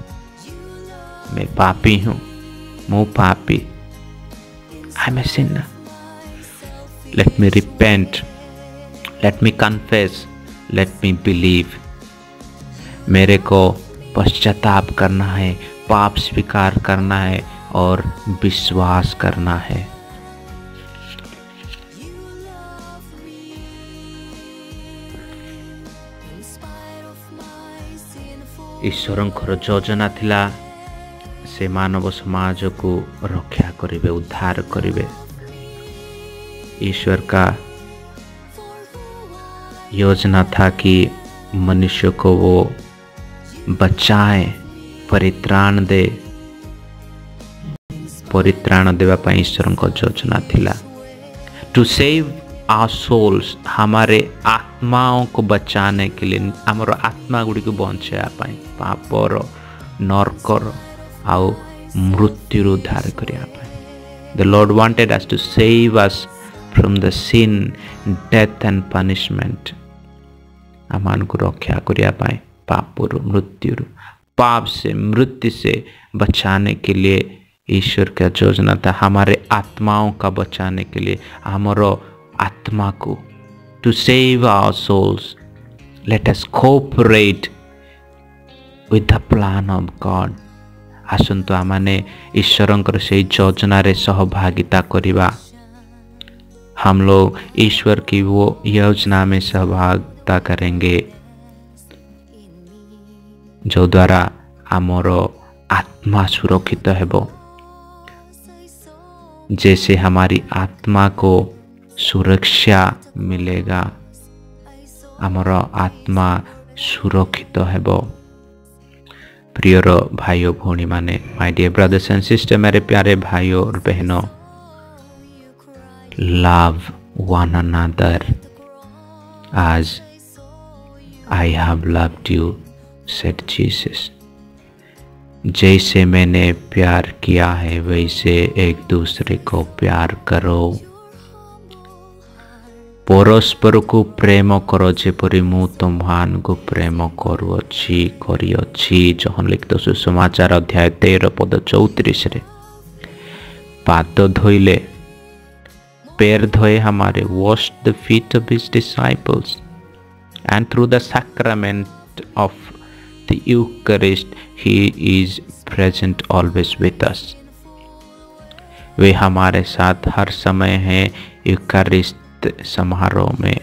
मैं पापी हूं मु पापी I am a sinner let me repent let me confess late me believe मेरे को पश्चाताप करना है पाप स्वीकार करना है और विश्वास करना है ଈଶ୍ୱରଙ୍କର ଯୋଜନା ଥିଲା ସେ ମାନବ ସମାଜକୁ ରକ୍ଷା କରିବେ ଉଦ୍ଧାର କରିବେ ईश्वर का योजना था कि मनुष्य को वो बचाए, परित्राण दे। परित्राण देवाई ईश्वर योजना थिला। टू सेव आर सोल्स हमारे आत्माओं को बचाने के लिए आम आत्मा गुड़ी को बचाई पापर नर्कर आउ मृत्यु उद्धार करने the Lord wanted us to save us us from the sin death and punishment ଆମମାନଙ୍କୁ ରକ୍ଷା କରିବା ପାଇଁ पापों मृत्यु पाप से मृत्यु से बचाने के लिए ईश्वर का योजना था हमारे आत्माओं का बचाने के लिए हमारो आत्मा को to save our souls let us cooperate with the plan of God ଆସନ୍ତୁ ଆମମାନେ ଈଶ୍ୱରଙ୍କର ସେହି ଯୋଜନାରେ ସହଭାଗିତା କରିବା हम लोग ईश्वर की वो योजना में सहभागिता करेंगे ଯଦ୍ୱାରା ଆମର आत्मा सुरक्षित ହେବ जैसे हमारी आत्मा को सुरक्षा मिलेगा ଆମର ଆତ୍ମା ସୁରକ୍ଷିତ ହେବ प्रियर भाई भौणी माने my dear brothers and sister मेरे प्यारे भाइयों और बहनों love one another as I have loved you said Jesus जैसे मैंने प्यार किया है वैसे एक दूसरे को प्यार करो ପରସ୍ପରକୁ ପ୍ରେମ କର ଯେପରି ମୁଁ ତୁମ୍ଭମାନଙ୍କୁ ପ୍ରେମ କରୁଅଛି କରିଅଛି ଜହନ ଲିଖିତ ସୁସମାଚାର ଅଧ୍ୟାୟ ତେର ପଦ ଚଉତିରିଶରେ ପାଦ ଧୋଇଲେ पैर धोए हमारे wash the feet of his disciples and through the sacrament of the Eucharist he is present always with us वे हमारे साथ हर समय हैं यूकरिस्ट समारोह में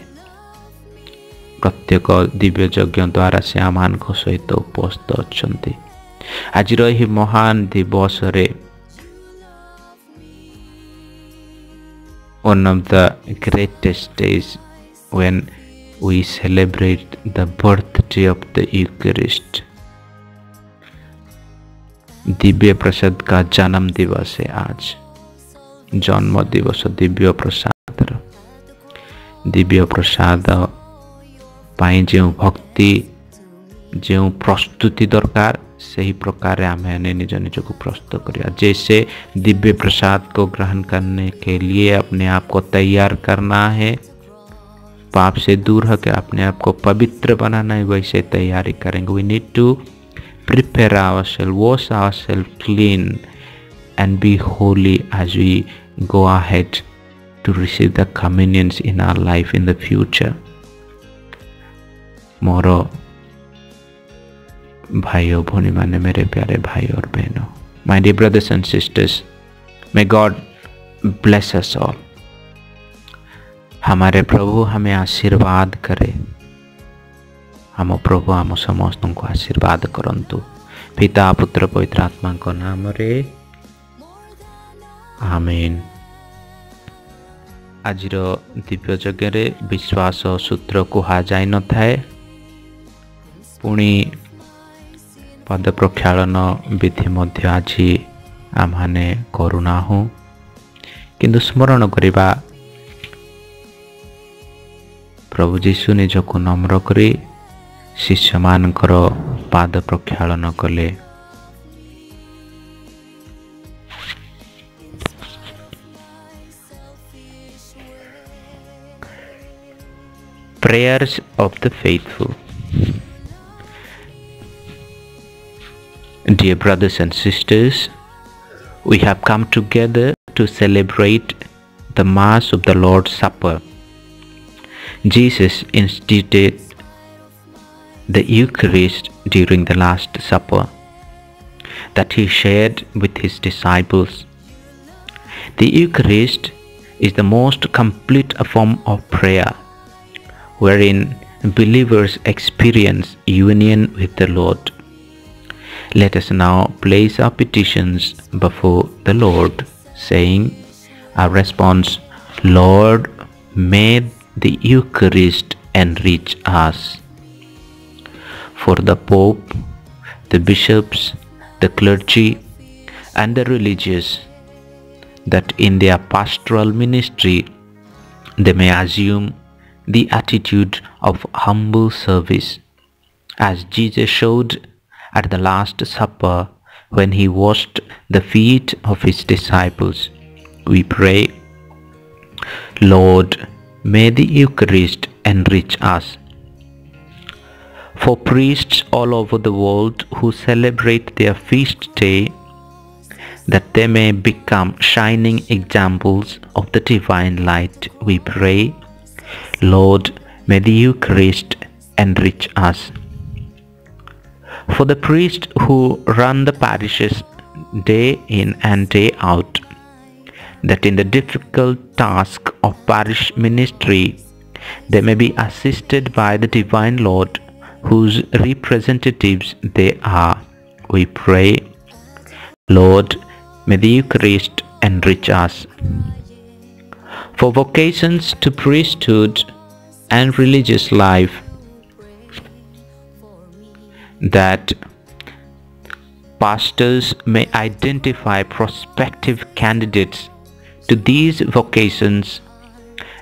ପ୍ରତ୍ୟେକ ଦିବ୍ୟ ଯଜ୍ଞ ଦ୍ୱାରା ସେ ଆମମାନଙ୍କ ସହିତ ଉପସ୍ଥିତ ଅଛନ୍ତି ଆଜିର ଏହି ମହାନ ଦିବସରେ one of the greatest days when we celebrate the birthday of the Eucharist. Divya प्रसाद का जन्म दिवस है आज जन्म दिवस दिव्य प्रसाद दिव्य प्रसाद ପାଇଁ ଯେଉଁ ଭକ୍ତି ଯେଉଁ ପ୍ରସ୍ତୁତି ଦରକାର ही प्रकार हमें निज निज को प्रस्तुत कर जैसे दिव्य प्रसाद को ग्रहण करने के लिए अपने आप को तैयार करना है पाप से दूर होकर अपने आप को पवित्र बनाना है वैसे तैयारी करेंगे we need to prepare our self wash our self clean and be holy as we go ahead to receive the convenience in our life in the future मोर भाइयों भौनी माने मेरे प्यारे भाई और बहनों my dear brothers and sisters may God bless us all हमारे प्रभु हमें आशीर्वाद करे ଆମ ପ୍ରଭୁ ଆମ ସମସ୍ତଙ୍କୁ ଆଶୀର୍ବାଦ କରନ୍ତୁ ପିତା ପୁତ୍ର ପବିତ୍ର ଆତ୍ମାଙ୍କ ନାମରେ ଆମିନ୍ ଆଜିର ଦିବ୍ୟ ଯଜ୍ଞରେ ବିଶ୍ୱାସ ସୂତ୍ର କୁହାଯାଇନଥାଏ ପୁଣି ପଦ ପ୍ରକ୍ଷାଳନ ବିଧି ମଧ୍ୟ ଆଜି ଆମମାନେ କରୁନାହୁଁ। କିନ୍ତୁ ସ୍ମରଣ କରିବା ପ୍ରଭୁ ଯୀଶୁ ନିଜକୁ ନମ୍ର କରି ଶିଷ୍ୟମାନଙ୍କର ପାଦ ପ୍ରକ୍ଷାଳନ କଲେ। Prayers of the faithful Dear brothers and sisters, we have come together to celebrate the Mass of the Lord's Supper. Jesus instituted the Eucharist during the Last Supper that he shared with his disciples. The Eucharist is the most complete form of prayer wherein believers experience union with the Lord. Let us now place our petitions before the Lord, saying our response, Lord, may the Eucharist enrich us. For the Pope, the bishops, the clergy, and the religious, that in their pastoral ministry they may assume the attitude of humble service, as Jesus showed at the Last Supper when he washed the feet of his disciples. We pray, Lord, may the Eucharist enrich us. For priests all over the world who celebrate their feast day, that they may become shining examples of the divine light, we pray, Lord, may the Eucharist enrich us. For the priests who run the parishes day in and day out, that in the difficult task of parish ministry they may be assisted by the Divine Lord, whose representatives they are. We pray, Lord, may the Eucharist enrich us. For vocations to priesthood and religious life, that pastors may identify prospective candidates to these vocations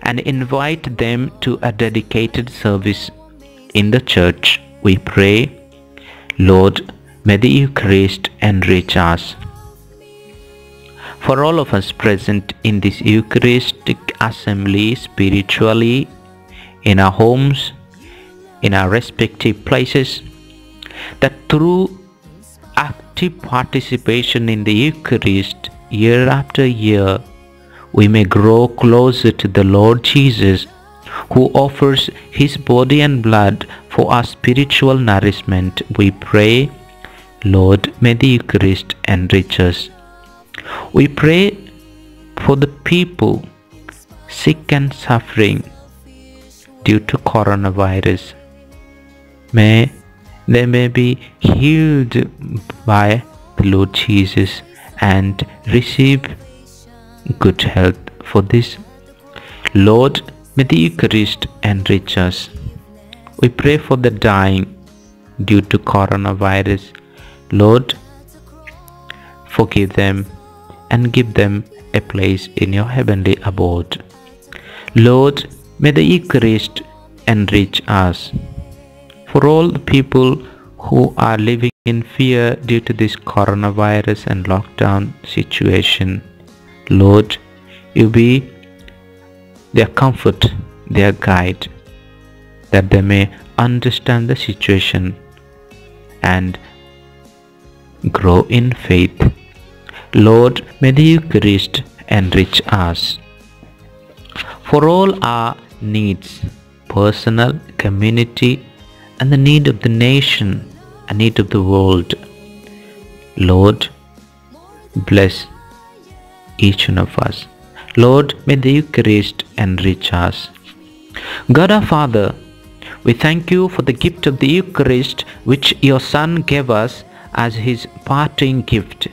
and invite them to a dedicated service in the church. We pray, Lord, may the Eucharist enrich us. For all of us present in this Eucharistic assembly spiritually, in our homes, in our respective places, that through active participation in the Eucharist year after year, we may grow closer to the Lord Jesus, who offers his body and blood for our spiritual nourishment. We pray, Lord, may the Eucharist enrich us. We pray for the people sick and suffering due to coronavirus. May they may be healed by the Lord Jesus and receive good health for this. Lord, may the Eucharist enrich us. We pray for the dying due to coronavirus. Lord, forgive them and give them a place in your heavenly abode. Lord, may the Eucharist enrich us. For all the people who are living in fear due to this coronavirus and lockdown situation, Lord, you be their comfort, their guide, that they may understand the situation and grow in faith. Lord, may the Eucharist enrich us. For all our needs, personal, community, and the need of the nation, and need of the world, Lord, bless each one of us. Lord, may the Eucharist enrich us. God our Father, we thank you for the gift of the Eucharist which your Son gave us as his parting gift.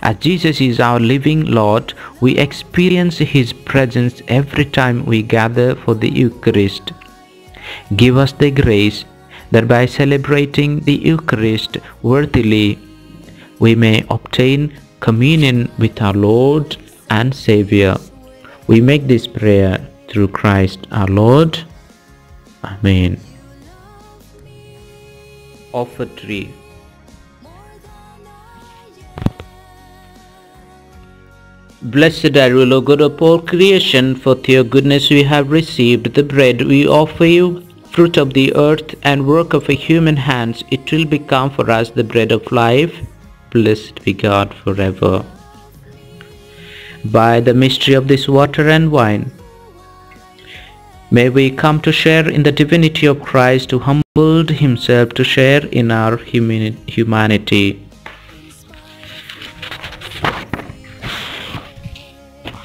As Jesus is our living Lord, we experience his presence every time we gather for the Eucharist. Give us the grace that by celebrating the Eucharist worthily, we may obtain communion with our Lord and Savior. We make this prayer through Christ our Lord. Amen. Offertory Blessed are you, Lord God of all creation, for through your goodness we have received the bread we offer you fruit of the earth and work of a human hands, it will become for us the bread of life. Blessed be God forever. By the mystery of this water and wine, may we come to share in the divinity of Christ who humbled himself to share in our humanity.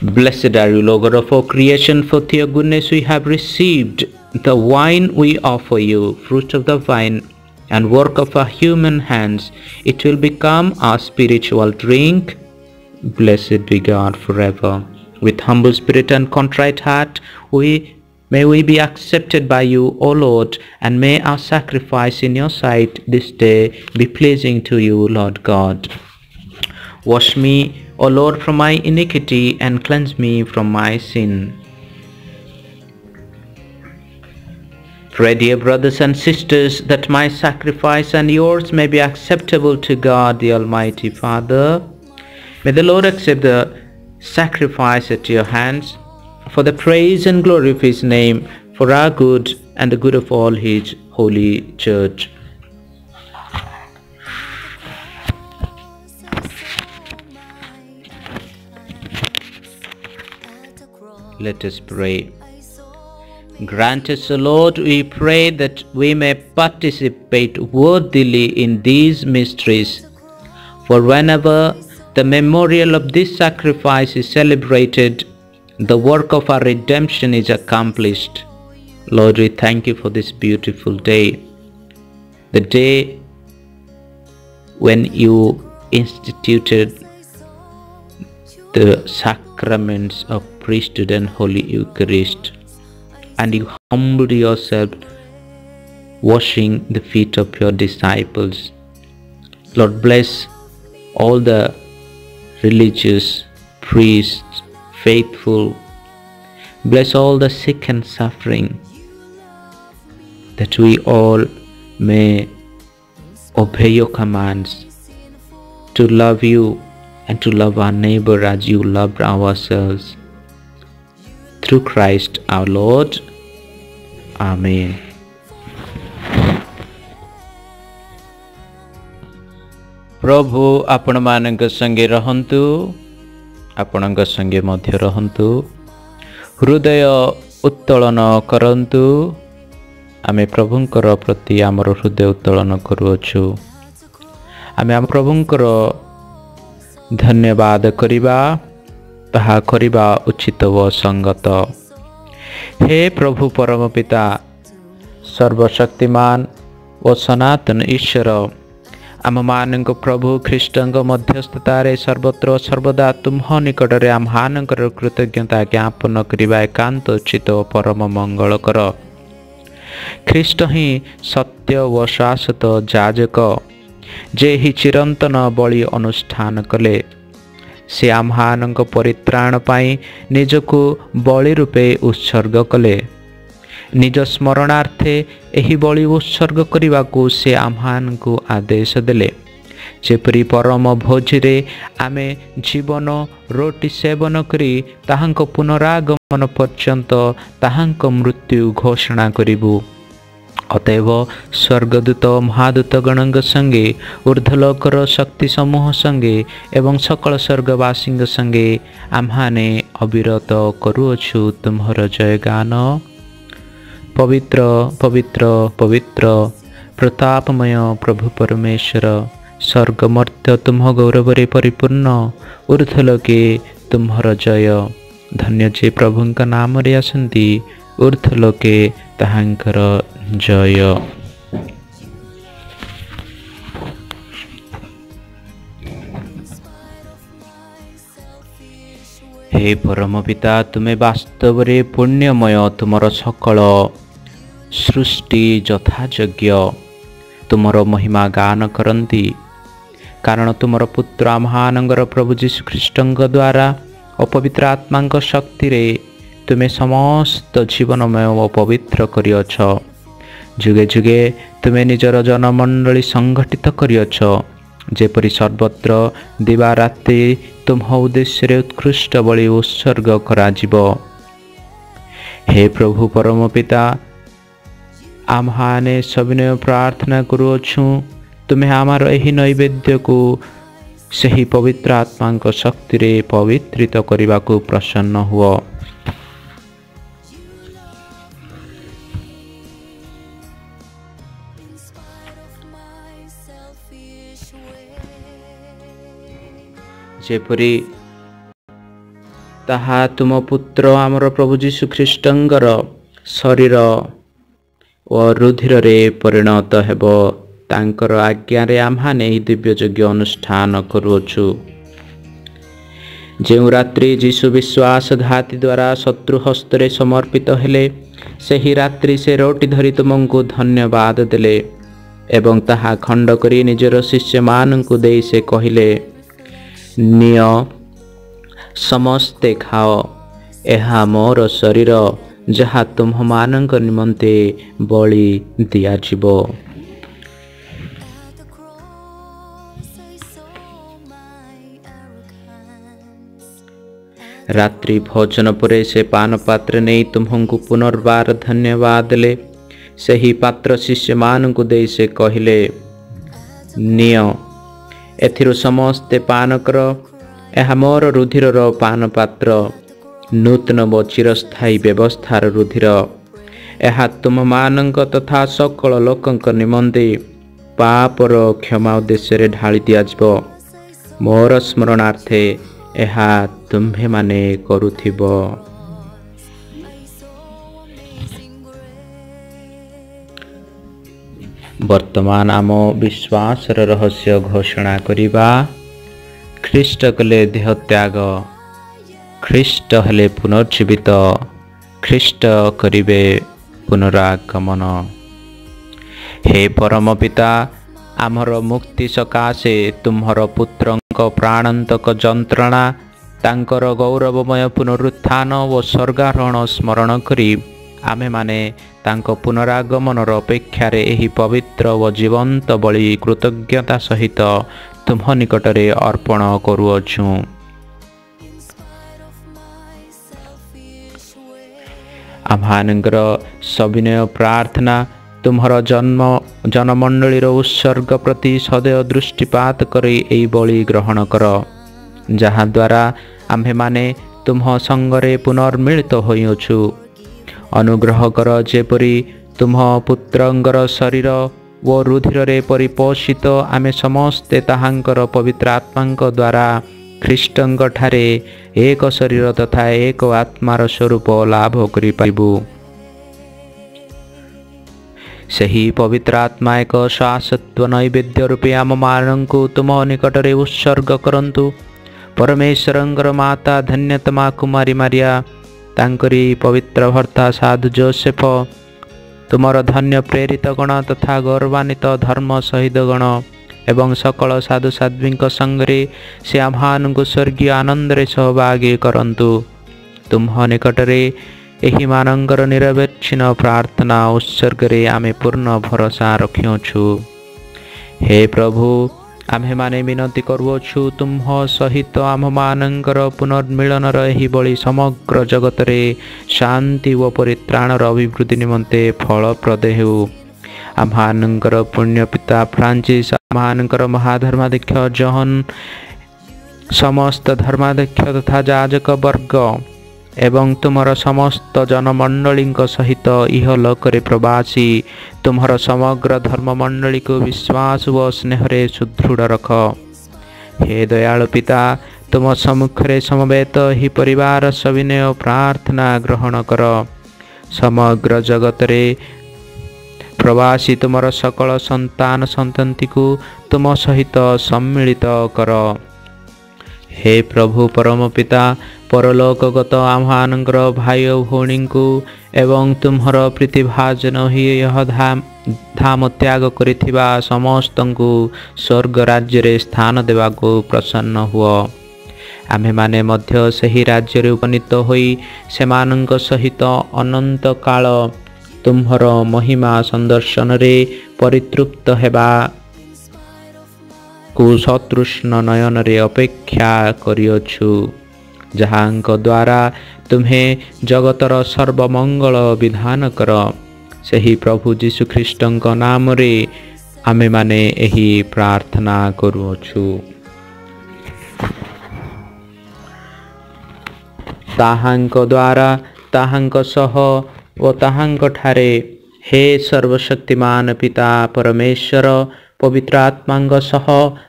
Blessed are you, Lord God of all creation, for through your goodness we have received the wine we offer you, fruit of the vine and work of our human hands. It will become our spiritual drink. Blessed be God forever. With humble spirit and contrite heart, we may we be accepted by you, O Lord, and may our sacrifice in your sight this day be pleasing to you, Lord God. Wash me, O Lord, from my iniquity and cleanse me from my sin. Pray, dear brothers and sisters, that my sacrifice and yours may be acceptable to God, the Almighty Father. May the Lord accept the sacrifice at your hands for the praise and glory of His name, for our good and the good of all His holy church. Let us pray. Grant us, O Lord, we pray that we may participate worthily in these mysteries. For whenever the memorial of this sacrifice is celebrated, the work of our redemption is accomplished. Lord, we thank you for this beautiful day, the day when you instituted the sacraments of priesthood and Holy Eucharist and you humbled yourself, washing the feet of your disciples. Lord, bless all the religious, priests, faithful. Bless all the sick and suffering, that we all may obey your commands to love you and to love our neighbor as you loved ourselves. Through Christ our Lord. Amen. ପ୍ରଭୁ ଆପଣମାନଙ୍କ ସଙ୍ଗେ ରହନ୍ତୁ ଆପଣଙ୍କ ସଙ୍ଗେ ମଧ୍ୟ ରହନ୍ତୁ ହୃଦୟ ଉତ୍ତୋଳନ କରନ୍ତୁ ଆମେ ପ୍ରଭୁଙ୍କର ପ୍ରତି ଆମର ହୃଦୟ ଉତ୍ତୋଳନ କରୁଅଛୁ ଆମେ ଆମ ପ୍ରଭୁଙ୍କର ଧନ୍ୟବାଦ କରିବା ତାହା କରିବା ଉଚିତ ଓ ସଙ୍ଗତ। ହେ ପ୍ରଭୁ ପରମ ପିତା ସର୍ବଶକ୍ତିମାନ ଓ ସନାତନ ଈଶ୍ୱର ଆମମାନଙ୍କ ପ୍ରଭୁ ଖ୍ରୀଷ୍ଟଙ୍କ ମଧ୍ୟସ୍ଥତାରେ ସର୍ବତ୍ର ସର୍ବଦା ତୁମ୍ଭ ନିକଟରେ ଆମମାନଙ୍କର କୃତଜ୍ଞତା ଜ୍ଞାପନ କରିବା ଏକାନ୍ତ ଉଚିତ ଓ ପରମ ମଙ୍ଗଳକର। ଖ୍ରୀଷ୍ଟ ହିଁ ସତ୍ୟ ଓ ଶାଶ୍ୱତ ଯାଜକ ଯେ ଏହି ଚିରନ୍ତନ ବଳି ଅନୁଷ୍ଠାନ କଲେ। ସେ ଆମ୍ଭମାନଙ୍କ ପରିତ୍ରାଣ ପାଇଁ ନିଜକୁ ବଳି ରୂପେ ଉତ୍ସର୍ଗ କଲେ ନିଜ ସ୍ମରଣାର୍ଥେ ଏହି ବଳି ଉତ୍ସର୍ଗ କରିବାକୁ ସେ ଆମ୍ଭମାନଙ୍କୁ ଆଦେଶ ଦେଲେ ଯେପରି ପରମ ଭୋଜିରେ ଆମେ ଜୀବନ ରୋଟି ସେବନ କରି ତାହାଙ୍କ ପୁନରାଗମନ ପର୍ଯ୍ୟନ୍ତ ତାହାଙ୍କ ମୃତ୍ୟୁ ଘୋଷଣା କରିବୁ ଅତଏବ ସ୍ୱର୍ଗଦୂତ ମହାଦୂତଗଣଙ୍କ ସଙ୍ଗେ ଉର୍ଦ୍ଧ୍ୱଲୋକର ଶକ୍ତି ସମୂହ ସଙ୍ଗେ ଏବଂ ସକଳ ସ୍ୱର୍ଗବାସୀଙ୍କ ସଙ୍ଗେ ଆମ୍ଭମାନେ ଅବିରତ କରୁଅଛୁ ତୁମ୍ଭର ଜୟଗାନ। ପବିତ୍ର ପବିତ୍ର ପବିତ୍ର ପ୍ରତାପମୟ ପ୍ରଭୁ ପରମେଶ୍ୱର ସ୍ୱର୍ଗମର୍ତ୍ତ୍ୟ ତୁମ୍ଭ ଗୌରବରେ ପରିପୂର୍ଣ୍ଣ ଉର୍ଦ୍ଧ୍ୱଲୋକେ ତୁମ୍ଭର ଜୟ। ଧନ୍ୟ ଯେ ପ୍ରଭୁଙ୍କ ନାମରେ ଆସନ୍ତି ଉର୍ଦ୍ଧ୍ୱଲୋକେ ତାହାଙ୍କର ଜୟ। ହେ ପରମ ପିତା ତୁମେ ବାସ୍ତବରେ ପୁଣ୍ୟମୟ ତୁମର ସକଳ ସୃଷ୍ଟି ଯଥାଯୋଗ୍ୟ। ତୁମର ମହିମା ଗାନ କରନ୍ତି। କାରଣ ତୁମର ପୁତ୍ର ଆମମାନଙ୍କର ପ୍ରଭୁ ଯୀଶୁଖ୍ରୀଷ୍ଟଙ୍କ ଦ୍ୱାରା ଅପବିତ୍ର ଆତ୍ମାଙ୍କ ଶକ୍ତିରେ ତୁମେ ସମସ୍ତ ଜୀବନମୟ ଓ ପବିତ୍ର କରିଅଛ। ଯୁଗେ ଯୁଗେ ତୁମେ ନିଜର ଜନମଣ୍ଡଳୀ ସଂଗଠିତ କରିଅଛ। ଯେପରି ସର୍ବତ୍ର ଦିବାରାତି ତୁମ ଉଦ୍ଦେଶ୍ୟରେ ଉତ୍କୃଷ୍ଟ ବଳି ଉତ୍ସର୍ଗ କରାଯିବ। ହେ ପ୍ରଭୁ ପରମ ପିତା ଆମ୍ଭମାନେ ସବିନୟ ପ୍ରାର୍ଥନା କରୁଅଛୁ ତୁମେ ଆମର ଏହି ନୈବେଦ୍ୟକୁ ସେହି ପବିତ୍ର ଆତ୍ମାଙ୍କ ଶକ୍ତିରେ ପବିତ୍ରିତ କରିବାକୁ ପ୍ରସନ୍ନ ହୁଅ। ଯେପରି ତାହା ତୁମ ପୁତ୍ର ଆମର ପ୍ରଭୁ ଯୀଶୁ ଖ୍ରୀଷ୍ଟଙ୍କର ଶରୀର ଓ ରୁଧିରରେ ପରିଣତ ହେବ। ତାଙ୍କର ଆଜ୍ଞାରେ ଆମ୍ଭମାନେ ଏହି ଦିବ୍ୟଯଜ୍ଞ ଅନୁଷ୍ଠାନ କରୁଅଛୁ। ଯେଉଁ ରାତ୍ରି ଯୀଶୁ ବିଶ୍ୱାସ ଘାତି ଦ୍ୱାରା ଶତ୍ରୁ ହସ୍ତରେ ସମର୍ପିତ ହେଲେ ସେହି ରାତ୍ରି ସେ ରୋଟି ଧରି ତୁମକୁ ଧନ୍ୟବାଦ ଦେଲେ ଏବଂ ତାହା ଖଣ୍ଡ କରି ନିଜର ଶିଷ୍ୟମାନଙ୍କୁ ଦେଇ ସେ କହିଲେ ନିଅ। ସମସ୍ତେ ଖାଅ। ଏହା ମୋର ଶରୀର ଯାହା ତୁମ୍ଭମାନଙ୍କ ନିମନ୍ତେ ବଳି ଦିଆଯିବ. ରାତ୍ରି ଭୋଜନ ପରେ ସେ ପାନ ପାତ୍ର ନେଇ ତୁମ୍ଭଙ୍କୁ ପୁନର୍ବାର ଧନ୍ୟବାଦ ଦେଲେ। ସେହି ପାତ୍ର ଶିଷ୍ୟମାନଙ୍କୁ ଦେଇ ସେ କହିଲେ ନିଅ। ଏଥିରୁ ସମସ୍ତେ ପାନ କର। ଏହା ମୋର ରୁଧିରର ପାନ ପାତ୍ର ନୂତନ ଓ ଚିରସ୍ଥାୟୀ ବ୍ୟବସ୍ଥାର ରୁଧିର। ଏହା ତୁମମାନଙ୍କ ତଥା ସକଳ ଲୋକଙ୍କ ନିମନ୍ତେ ପାପର କ୍ଷମା ଉଦ୍ଦେଶ୍ୟରେ ଢାଳି ଦିଆଯିବ। ମୋର ସ୍ମରଣାର୍ଥେ ଏହା ତୁମ୍ଭେମାନେ କରୁଥିବ। ବର୍ତ୍ତମାନ ଆମ ବିଶ୍ୱାସର ରହସ୍ୟ ଘୋଷଣା କରିବା। ଖ୍ରୀଷ୍ଟ କଲେ ଦେହତ୍ୟାଗ ଖ୍ରୀଷ୍ଟ ହେଲେ ପୁନର୍ଜୀବିତ। ଖ୍ରୀଷ୍ଟ କରିବେ ପୁନରାଗମନ। ହେ ପରମ ପିତା ଆମର ମୁକ୍ତି ସକାଶେ ତୁମ୍ଭର ପୁତ୍ରଙ୍କ ପ୍ରାଣାନ୍ତକ ଯନ୍ତ୍ରଣା ତାଙ୍କର ଗୌରବମୟ ପୁନରୁତ୍ଥାନ ଓ ସ୍ୱର୍ଗାରୋହଣ ସ୍ମରଣ କରି ଆମେମାନେ ତାଙ୍କ ପୁନରାଗମନର ଅପେକ୍ଷାରେ ଏହି ପବିତ୍ର ଓ ଜୀବନ୍ତ ବଳି କୃତଜ୍ଞତା ସହିତ ତୁମ୍ଭ ନିକଟରେ ଅର୍ପଣ କରୁଅଛୁ. ଆମ୍ଭମାନଙ୍କର ସବିନୟ ପ୍ରାର୍ଥନା ତୁମ୍ଭର ଜନ୍ମ ଜନମଣ୍ଡଳୀର ଉତ୍ସର୍ଗ ପ୍ରତି ସଦୟ ଦୃଷ୍ଟିପାତ କରି ଏହି ବଳି ଗ୍ରହଣ କର ଯାହାଦ୍ୱାରା ଆମ୍ଭେମାନେ ତୁମ୍ଭ ସଙ୍ଗରେ ପୁନର୍ମିଳିତ ହୋଇଅଛୁ ଅନୁଗ୍ରହ କର ଯେପରି ତୁମ୍ଭ ପୁତ୍ରଙ୍କର ଶରୀର ଓ ରୁଧିରରେ ପରିପୋଷିତ ଆମେ ସମସ୍ତେ ତାହାଙ୍କର ପବିତ୍ର ଆତ୍ମାଙ୍କ ଦ୍ୱାରା ଖ୍ରୀଷ୍ଟଙ୍କଠାରେ ଏକ ଶରୀର ତଥା ଏକ ଆତ୍ମାର ସ୍ୱରୂପ ଲାଭ କରିପାରିବୁ। ସେହି ପବିତ୍ର ଆତ୍ମା ଏକ ଶାଶ୍ୱତ ନୈବେଦ୍ୟ ରୂପେ ଆମମାନଙ୍କୁ ତୁମ ନିକଟରେ ଉତ୍ସର୍ଗ କରନ୍ତୁ। ପରମେଶ୍ୱରଙ୍କର ମାତା ଧନ୍ୟତମା କୁମାରୀ ମାରିଆ ତାଙ୍କରି ପବିତ୍ର ଭର୍ତ୍ତା ସାଧୁ ଜୋସେଫ ତୁମର ଧନ୍ୟ ପ୍ରେରିତ ଗଣ ତଥା ଗୌରବାନ୍ୱିତ ଧର୍ମ ଶହୀଦ ଗଣ ଏବଂ ସକଳ ସାଧୁ ସାଧ୍ୱୀଙ୍କ ସଙ୍ଗରେ ସେ ଆମ୍ଭମାନଙ୍କୁ ସ୍ୱର୍ଗୀୟ ଆନନ୍ଦରେ ସହଭାଗୀ କରନ୍ତୁ। ତୁମ୍ଭ ନିକଟରେ ଏହିମାନଙ୍କର ନିରବଚ୍ଛିନ୍ନ ପ୍ରାର୍ଥନା ଉତ୍ସର୍ଗରେ ଆମେ ପୂର୍ଣ୍ଣ ଭରସା ରଖିଅଛୁ। ହେ ପ୍ରଭୁ ଆମ୍ଭେମାନେ ବିନତି କରୁଅଛୁ ତୁମ୍ଭ ସହିତ ଆମ୍ଭମାନଙ୍କର ପୁନର୍ମିଳନର ଏହିଭଳି ସମଗ୍ର ଜଗତରେ ଶାନ୍ତି ଓ ପରିତ୍ରାଣର ଅଭିବୃଦ୍ଧି ନିମନ୍ତେ ଫଳପ୍ରଦ ହେଉ ଆମ୍ଭମାନଙ୍କର ପୁଣ୍ୟ ପିତା ଫ୍ରାନ୍ସିସ୍ ଆମ୍ଭମାନଙ୍କର ମହାଧର୍ମାଧ୍ୟକ୍ଷ ଜହନ ସମସ୍ତ ଧର୍ମାଧ୍ୟକ୍ଷ ତଥା ଯାଜକ ବର୍ଗ ଏବଂ ତୁମର ସମସ୍ତ ଜନମଣ୍ଡଳୀଙ୍କ ସହିତ ଇହଲୋକରେ ପ୍ରବାସୀ। ତୁମର ସମଗ୍ର ଧର୍ମମଣ୍ଡଳୀକୁ ବିଶ୍ୱାସ ଓ ସ୍ନେହରେ ସୁଦୃଢ଼ ରଖ। ହେ ଦୟାଳୁ ପିତା ତୁମ ସମ୍ମୁଖରେ ସମବେତ ଏହି ପରିବାର ସବିନୟ ପ୍ରାର୍ଥନା ଗ୍ରହଣ କର। ସମଗ୍ର ଜଗତରେ ପ୍ରବାସୀ ତୁମର ସକଳ ସନ୍ତାନ ସନ୍ତତିକୁ ତୁମ ସହିତ ସମ୍ମିଳିତ କର। ହେ ପ୍ରଭୁ ପରମ ପିତା ପରଲୋକଗତ ଆମ୍ଭମାନଙ୍କର ଭାଇ ଓ ଭଉଣୀଙ୍କୁ ଏବଂ ତୁମ୍ଭର ପ୍ରୀତିଭାଜନ ଏହ ଧାମ ତ୍ୟାଗ କରିଥିବା ସମସ୍ତଙ୍କୁ ସ୍ୱର୍ଗ ରାଜ୍ୟରେ ସ୍ଥାନ ଦେବାକୁ ପ୍ରସନ୍ନ ହୁଅ। ଆମ୍ଭେମାନେ ମଧ୍ୟ ସେହି ରାଜ୍ୟରେ ଉପନୀତ ହୋଇ ସେମାନଙ୍କ ସହିତ ଅନନ୍ତ କାଳ ତୁମ୍ଭର ମହିମା ସନ୍ଦର୍ଶନରେ ପରିତୃପ୍ତ ହେବା ସତୃଷ୍ଣ ନୟନରେ ଅପେକ୍ଷା କରିଅଛୁ ଯାହାଙ୍କ ଦ୍ୱାରା ତୁମ୍ଭେ ଜଗତର ସର୍ବମଙ୍ଗଳ ବିଧାନ କର ସେହି ପ୍ରଭୁ ଯୀଶୁଖ୍ରୀଷ୍ଟଙ୍କ ନାମରେ ଆମେମାନେ ଏହି ପ୍ରାର୍ଥନା କରୁଅଛୁ ତାହାଙ୍କ ଦ୍ୱାରା ତାହାଙ୍କ ସହ ଓ ତାହାଙ୍କଠାରେ ହେ ସର୍ବଶକ୍ତିମାନ ପିତା ପରମେଶ୍ୱର ପବିତ୍ର ଆତ୍ମାଙ୍କ ସହ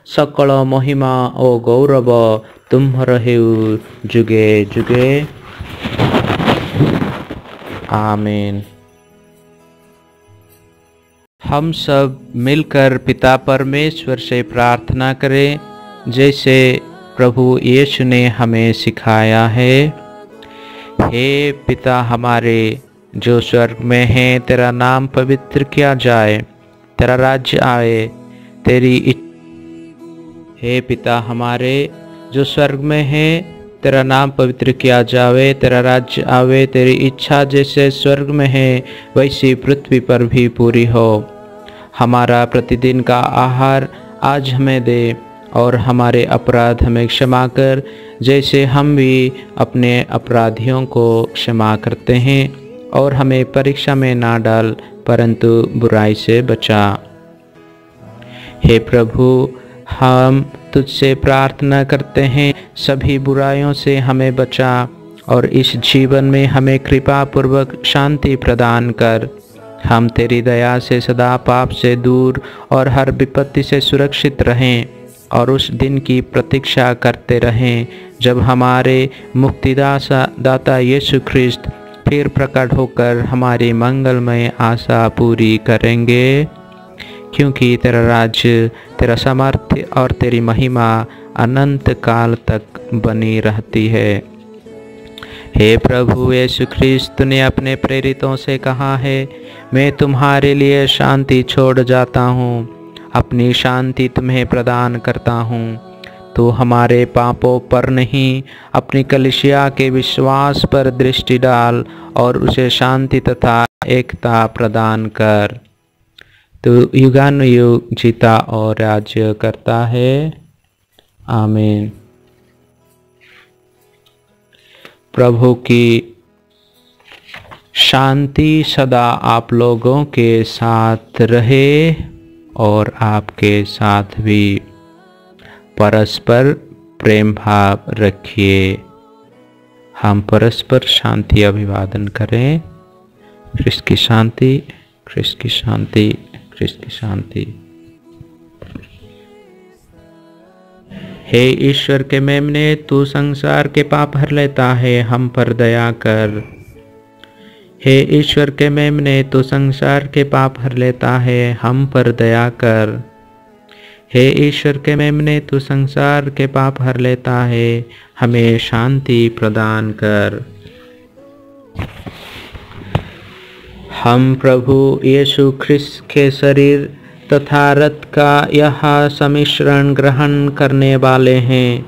ସକଳ ମହିମା ଓ ଗୌରବ ତୁମ୍ଭର ହେଉ ଯୁଗେ ଯୁଗେ आमीन हम सब मिलकर पिता परमेश्वर से प्रार्थना करें जैसे प्रभु यीशु ने हमें सिखाया है हे पिता हमारे जो स्वर्ग में है तेरा नाम पवित्र किया जाए तेरा राज्य आए तेरी हे पिता हमारे, जो स्वर्ग में है, तेरा नाम पवित्र किया जावे, तेरा राज्य आवे, तेरी इच्छा जैसे स्वर्ग में है, वैसी पृथ्वी पर भी पूरी हो। हमारा प्रतिदिन का आहार आज हमें दे, और हमारे अपराध हमें क्षमा कर, जैसे हम भी अपने अपराधियों को क्षमा करते हैं, और हमें परीक्षा में ना डाल, परंतु बुराई से बचा। हे प्रभु, हम तुझसे प्रार्थना करते हैं, सभी बुराइयों से हमें बचा और इस जीवन में हमें कृपा पूर्वक शांति प्रदान कर। हम तेरी दया से सदा पाप से दूर और हर विपत्ति से सुरक्षित रहें और उस दिन की प्रतीक्षा करते रहें, जब हमारे मुक्तिदाता, दाता यीशु ख्रिस्त फिर प्रकट होकर हमारी मंगलमय आशा पूरी करेंगे। क्योंकि तेरा राज्य तेरा सामर्थ्य और तेरी महिमा अनंत काल तक बनी रहती है। हे प्रभु, यीशु ख्रिस्त ने अपने प्रेरितों से कहा है, मैं तुम्हारे लिए शांति छोड़ जाता हूँ, अपनी शांति तुम्हें प्रदान करता हूँ। तो हमारे पापों पर नहीं, अपनी कलिशिया के विश्वास पर दृष्टि डाल और उसे शांति तथा एकता प्रदान कर। तो युगान युग जीता और राज्य करता है। आमीन। प्रभु की शांति सदा आप लोगों के साथ रहे और आपके साथ भी। परस्पर प्रेम भाव रखिए। हम परस्पर शांति अभिवादन करें। ख्रिस्त की शांति ख्रिस्त की शांति। ख्रिस्त की शांति हे ईश्वर के मेमने, तू संसार के पाप हर लेता है, हम पर दया कर। हे ईश्वर के मेमने, तू संसार के पाप हर लेता है, हम पर दया कर। हे ईश्वर के मेमने, तू संसार के पाप हर लेता है, हमें शांति प्रदान कर। हम प्रभु यीशु ख्रिस्त के शरीर तथा रथ का यह सम्मिश्रण ग्रहण करने वाले हैं।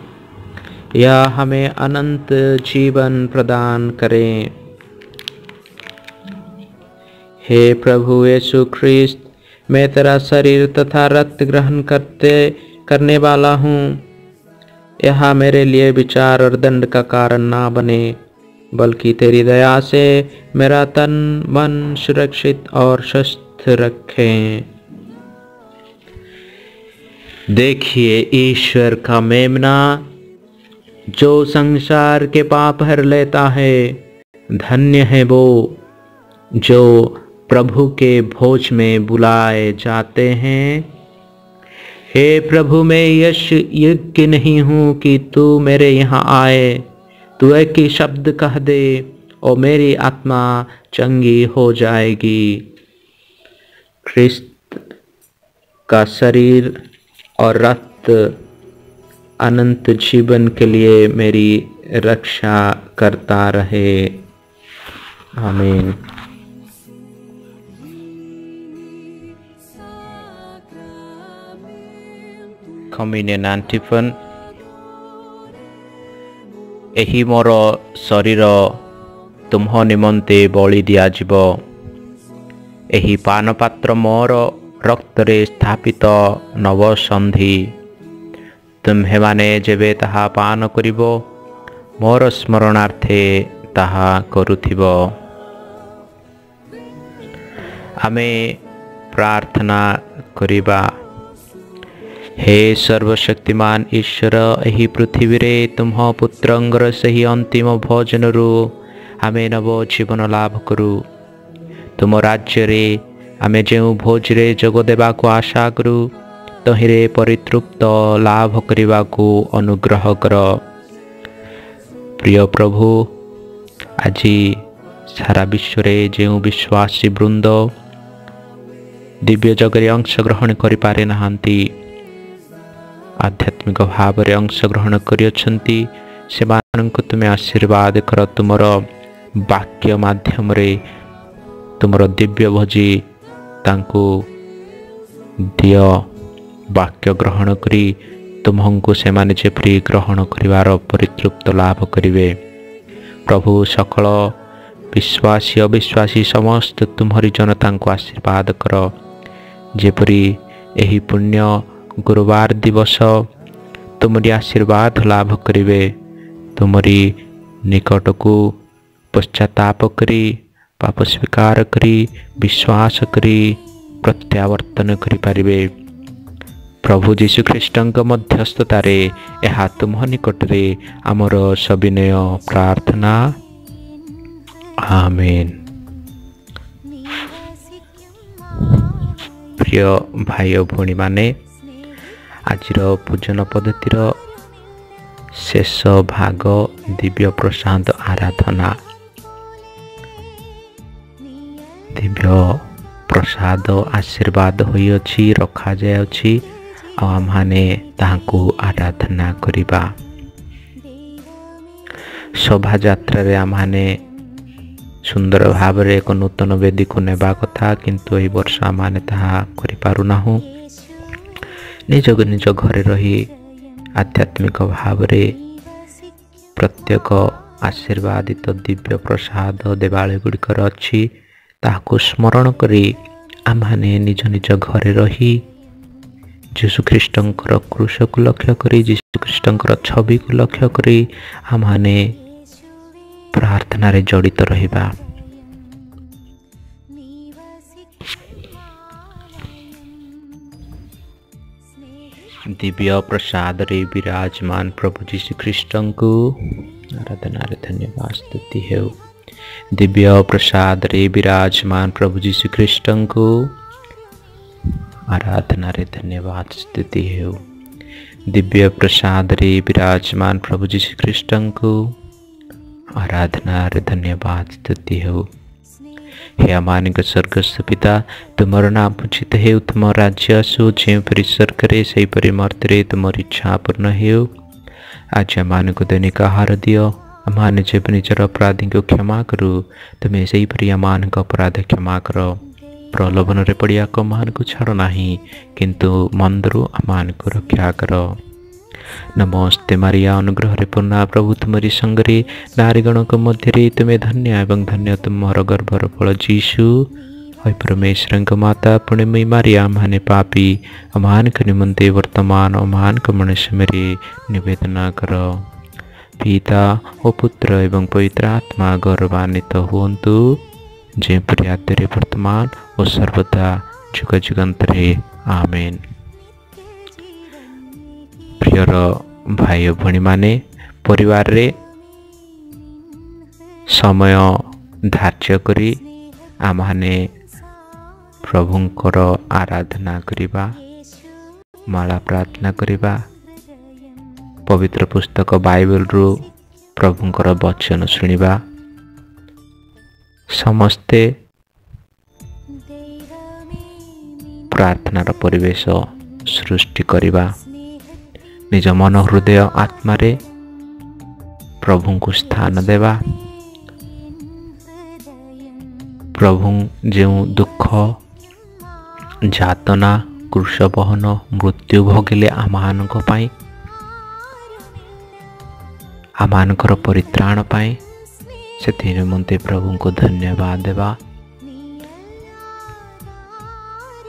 यह हमें अनंत जीवन प्रदान करें। हे प्रभु यीशु ख्रिस्त, मैं तेरा शरीर तथा रक्त ग्रहण करते, करने वाला हूँ। यह मेरे लिए विचार और दंड का कारण ना बने। बल्कि तेरी दया से मेरा तन, मन सुरक्षित और स्वस्थ रखें। देखिए ईश्वर का मेमना, जो संसार के पाप हर लेता है, धन्य है वो, जो प्रभु के भोज में बुलाए जाते हैं। हे प्रभु, मैं यश यज्ञ नहीं हूँ कि तू मेरे यहाँ आए। तू एक ही शब्द कह दे और मेरी आत्मा चंगी हो जाएगी। ख्रिस्त का शरीर और रक्त अनंत जीवन के लिए मेरी रक्षा करता रहे। आमीन। Communion Antiphon ଏହି ମୋର ଶରୀର ତୁମ୍ଭ ନିମନ୍ତେ ବଳି ଦିଆଯିବ। ଏହି ପାନପାତ୍ର ମୋର ରକ୍ତରେ ସ୍ଥାପିତ ନବସନ୍ଧି। ତୁମ୍ଭେମାନେ ଯେବେ ତାହା ପାନ କରିବ ମୋର ସ୍ମରଣାର୍ଥେ ତାହା କରୁଥିବ। ଆମେ ପ୍ରାର୍ଥନା କରିବା ହେ ସର୍ବଶକ୍ତିମାନ ଈଶ୍ୱର ଏହି ପୃଥିବୀରେ ତୁମ୍ଭ ପୁତ୍ରଙ୍କର ସେହି ଅନ୍ତିମ ଭୋଜନରୁ ଆମେ ନବ ଜୀବନ ଲାଭ କରୁ ତୁମ ରାଜ୍ୟରେ ଆମେ ଯେଉଁ ଭୋଜିରେ ଯୋଗ ଦେବାକୁ ଆଶା କରୁ ତହିଁରେ ପରିତୃପ୍ତ ଲାଭ କରିବାକୁ ଅନୁଗ୍ରହ କର ପ୍ରିୟ ପ୍ରଭୁ ଆଜି ସାରା ବିଶ୍ୱରେ ଯେଉଁ ବିଶ୍ୱାସୀ ବୃନ୍ଦ ଦିବ୍ୟ ଜଗରେ ଅଂଶଗ୍ରହଣ କରିପାରି ନାହାନ୍ତି ଆଧ୍ୟାତ୍ମିକ ଭାବରେ ଅଂଶଗ୍ରହଣ କରିଅଛନ୍ତି। ସେମାନଙ୍କୁ ତୁମେ ଆଶୀର୍ବାଦ କର ତୁମର ବାକ୍ୟ ମାଧ୍ୟମରେ। ତୁମର ଦିବ୍ୟ ଭୋଜି ତାଙ୍କୁ ଦିଅ। ବାକ୍ୟ ଗ୍ରହଣ କରି ତୁମଙ୍କୁ ସେମାନେ ଯେପରି ଗ୍ରହଣ କରିବାର ପରିତୃପ୍ତ ଲାଭ କରିବେ। ପ୍ରଭୁ ସକଳ ବିଶ୍ୱାସୀ ଅବିଶ୍ୱାସୀ ସମସ୍ତ ତୁମରି ଜନତାଙ୍କୁ ଆଶୀର୍ବାଦ କର। ଯେପରି ଏହି ପୁଣ୍ୟ ଗୁରୁବାର ଦିବସ ତୁମରି ଆଶୀର୍ବାଦ ଲାଭ କରିବେ ତୁମରି ନିକଟକୁ ପଶ୍ଚାତାପ କରି ପାପ ସ୍ୱୀକାର କରି ବିଶ୍ୱାସ କରି ପ୍ରତ୍ୟାବର୍ତ୍ତନ କରିପାରିବେ ପ୍ରଭୁ ଯୀଶୁଖ୍ରୀଷ୍ଟଙ୍କ ମଧ୍ୟସ୍ଥତାରେ ଏହା ତୁମ ନିକଟରେ ଆମର ସବିନୟ ପ୍ରାର୍ଥନା ଆମେନ୍ ପ୍ରିୟ ଭାଇ ଓ ଭଉଣୀମାନେ ଆଜିର ପୂଜନ ପଦ୍ଧତିର ଶେଷ ଭାଗ ଦିବ୍ୟ ପ୍ରଶାନ୍ତ ଆରାଧନା ଦିବ୍ୟ ପ୍ରସାଦ ଆଶୀର୍ବାଦ ହୋଇଅଛି ରଖାଯାଇଅଛି ଆଉ ଆମମାନେ ତାହାକୁ ଆରାଧନା କରିବା ଶୋଭାଯାତ୍ରାରେ ଆମମାନେ ସୁନ୍ଦର ଭାବରେ ଏକ ନୂତନ ବେଦୀକୁ ନେବା କଥା କିନ୍ତୁ ଏହି ବର୍ଷ ଆମମାନେ ତାହା କରିପାରୁନାହୁଁ ନିଜକୁ ନିଜ ଘରେ ରହି ଆଧ୍ୟାତ୍ମିକ ଭାବରେ ପ୍ରତ୍ୟେକ ଆଶୀର୍ବାଦିତ ଦିବ୍ୟ ପ୍ରସାଦ ଦେବାଳୟ ଗୁଡ଼ିକର ଅଛି ତାହାକୁ ସ୍ମରଣ କରି ଆମମାନେ ନିଜ ନିଜ ଘରେ ରହି ଯୀଶୁଖ୍ରୀଷ୍ଟଙ୍କର କୃଷକୁ ଲକ୍ଷ୍ୟ କରି ଯୀଶୁଖ୍ରୀଷ୍ଟଙ୍କର ଛବିକୁ ଲକ୍ଷ୍ୟ କରି ଆମମାନେ ପ୍ରାର୍ଥନାରେ ଜଡ଼ିତ ରହିବା दिव्य प्रसाद रे विराजमान प्रभु श्री कृष्ण को आराधना रे धन्यवाद स्तुति है दिव्य प्रसाद रे विराजमान प्रभु श्री कृष्ण को आराधना रे धन्यवाद स्तुति हो दिव्य प्रसाद रे विराजमान प्रभु श्री कृष्ण को आराधना रे धन्यवाद स्तुति हो ହେ ଆମମାନଙ୍କ ସ୍ୱର୍ଗସ୍ଥ ପିତା ତୁମର ନାମ ପୂଜିତ ହେଉ ତୁମ ରାଜ୍ୟ ଆସୁ ଯେଉଁପରି ସ୍ୱର୍ଗରେ ସେହିପରି ମର୍ତ୍ତରେ ତୁମର ଇଚ୍ଛା ପୂର୍ଣ୍ଣ ହେଉ ଆଜି ଆମମାନଙ୍କୁ ଦୈନିକ ଆହାର ଦିଅ ଆମମାନେ ଯେବେ ନିଜର ଅପରାଧୀଙ୍କୁ କ୍ଷମା କରୁ ତୁମେ ସେହିପରି ଆମମାନଙ୍କ ଅପରାଧ କ୍ଷମା କର ପ୍ରଲୋଭନରେ ପଡ଼ିବାକୁ ଆମମାନଙ୍କୁ ଛାଡ଼ ନାହିଁ କିନ୍ତୁ ମନ୍ଦରୁ ଆମମାନଙ୍କୁ ରକ୍ଷା କର नमस्ते मारिया, अनुग्रह पूर्णा प्रभु तुमरी संगरे, नारीगणों के मध्य तुम्हें धन्य एवं धन्य तुम गर्भर फल जीशु। हय परमेश्वर माता पुण्यमयी मारिया, महान पापी अमान के निमंते वर्तमान अमान के समय मेरे कर। पिता और पुत्र एवं पवित्र आत्मा, गौरवान्वित हूँ जेपरी प्रियादरे वर्तमान और सर्वदा जुग जुगंत आमेन। ପ୍ରିୟର ଭାଇ ଭଉଣୀମାନେ ପରିବାରରେ ସମୟ ଧାର୍ଯ୍ୟ କରି ଆମମାନେ ପ୍ରଭୁଙ୍କର ଆରାଧନା କରିବା ମାଳା ପ୍ରାର୍ଥନା କରିବା। ପବିତ୍ର ପୁସ୍ତକ ବାଇବେଲରୁ ପ୍ରଭୁଙ୍କର ବଚନ ଶୁଣିବା। ସମସ୍ତେ ପ୍ରାର୍ଥନାର ପରିବେଶ ସୃଷ୍ଟି କରିବା। ନିଜ ମନ ହୃଦୟ ଆତ୍ମାରେ ପ୍ରଭୁଙ୍କୁ ସ୍ଥାନ ଦେବା। ପ୍ରଭୁ ଯେଉଁ ଦୁଃଖ ଯାତନା କୃଷ ବହନ ମୃତ୍ୟୁ ଭୋଗିଲେ ଆମମାନଙ୍କ ପାଇଁ ଆମମାନଙ୍କର ପରିତ୍ରାଣ ପାଇଁ ସେଥି ନିମନ୍ତେ ପ୍ରଭୁଙ୍କୁ ଧନ୍ୟବାଦ ଦେବା।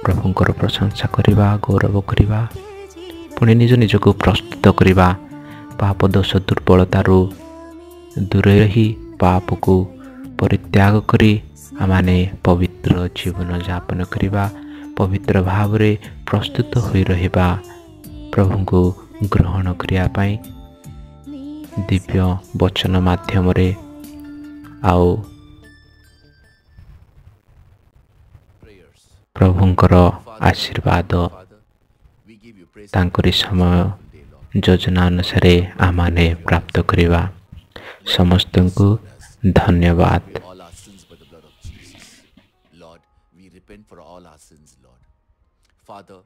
ପ୍ରଭୁଙ୍କର ପ୍ରଶଂସା କରିବା ଗୌରବ କରିବା। ପୁଣି ନିଜ ନିଜକୁ ପ୍ରସ୍ତୁତ କରିବା ପାପ ଦୋଷ ଦୁର୍ବଳତାରୁ ଦୂରେଇ ରହି ପାପକୁ ପରିତ୍ୟାଗ କରି ଆମମାନେ ପବିତ୍ର ଜୀବନଯାପନ କରିବା ପବିତ୍ର ଭାବରେ ପ୍ରସ୍ତୁତ ହୋଇ ରହିବା ପ୍ରଭୁଙ୍କୁ ଗ୍ରହଣ କରିବା ପାଇଁ ଦିବ୍ୟ ବଚନ ମାଧ୍ୟମରେ ଆଉ. ପ୍ରଭୁଙ୍କର ଆଶୀର୍ବାଦ ତାଙ୍କରି ସମୟ today, Lord. ଯୋଜନା ଅନୁସାରେ ଆମମାନେ ପ୍ରାପ୍ତ କରିବା ସମସ୍ତଙ୍କୁ ଧନ୍ୟବାଦ away all our sins by the blood of Jesus. Lord, we repent for all our sins, Lord. Father,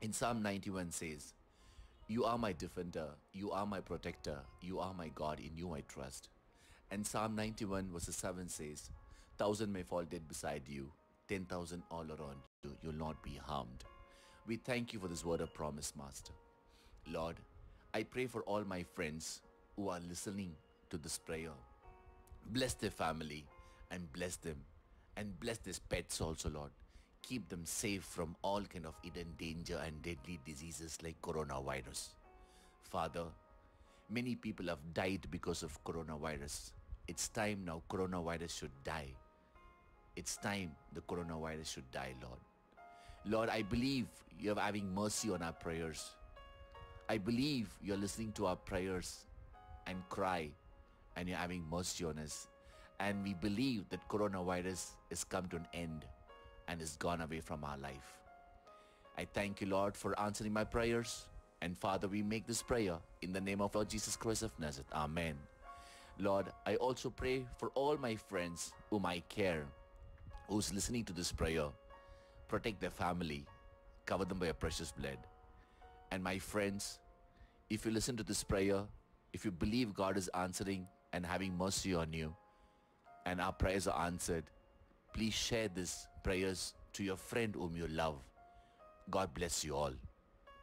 in Psalm 91 says, You are my defender, you are my protector, you are my God, in you I trust. And Psalm 91 verses 7 says, Thousand may fall dead beside you, ten thousand all around you, you'll not be harmed. We thank you for this word of promise, Master. Lord, I pray for all my friends who are listening to this prayer. Bless their family and bless them and bless their pets also, Lord. Keep them safe from all kind of hidden danger and deadly diseases like coronavirus. Father, many people have died because of coronavirus. It's time now coronavirus should die. It's time the coronavirus should die, Lord. Lord, I believe you're having mercy on our prayers. I believe you're listening to our prayers and cry and you're having mercy on us. And we believe that coronavirus has come to an end and is gone away from our life. I thank you, Lord, for answering my prayers. And Father, we make this prayer in the name of Lord Jesus Christ of Nazareth. Amen. Lord, I also pray for all my friends whom I care, who's listening to this prayer. Protect their family. Cover them by your precious blood. And my friends, if you listen to this prayer, if you believe God is answering and having mercy on you, and our prayers are answered, please share these prayers to your friend whom you love. God bless you all.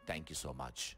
Thank you so much.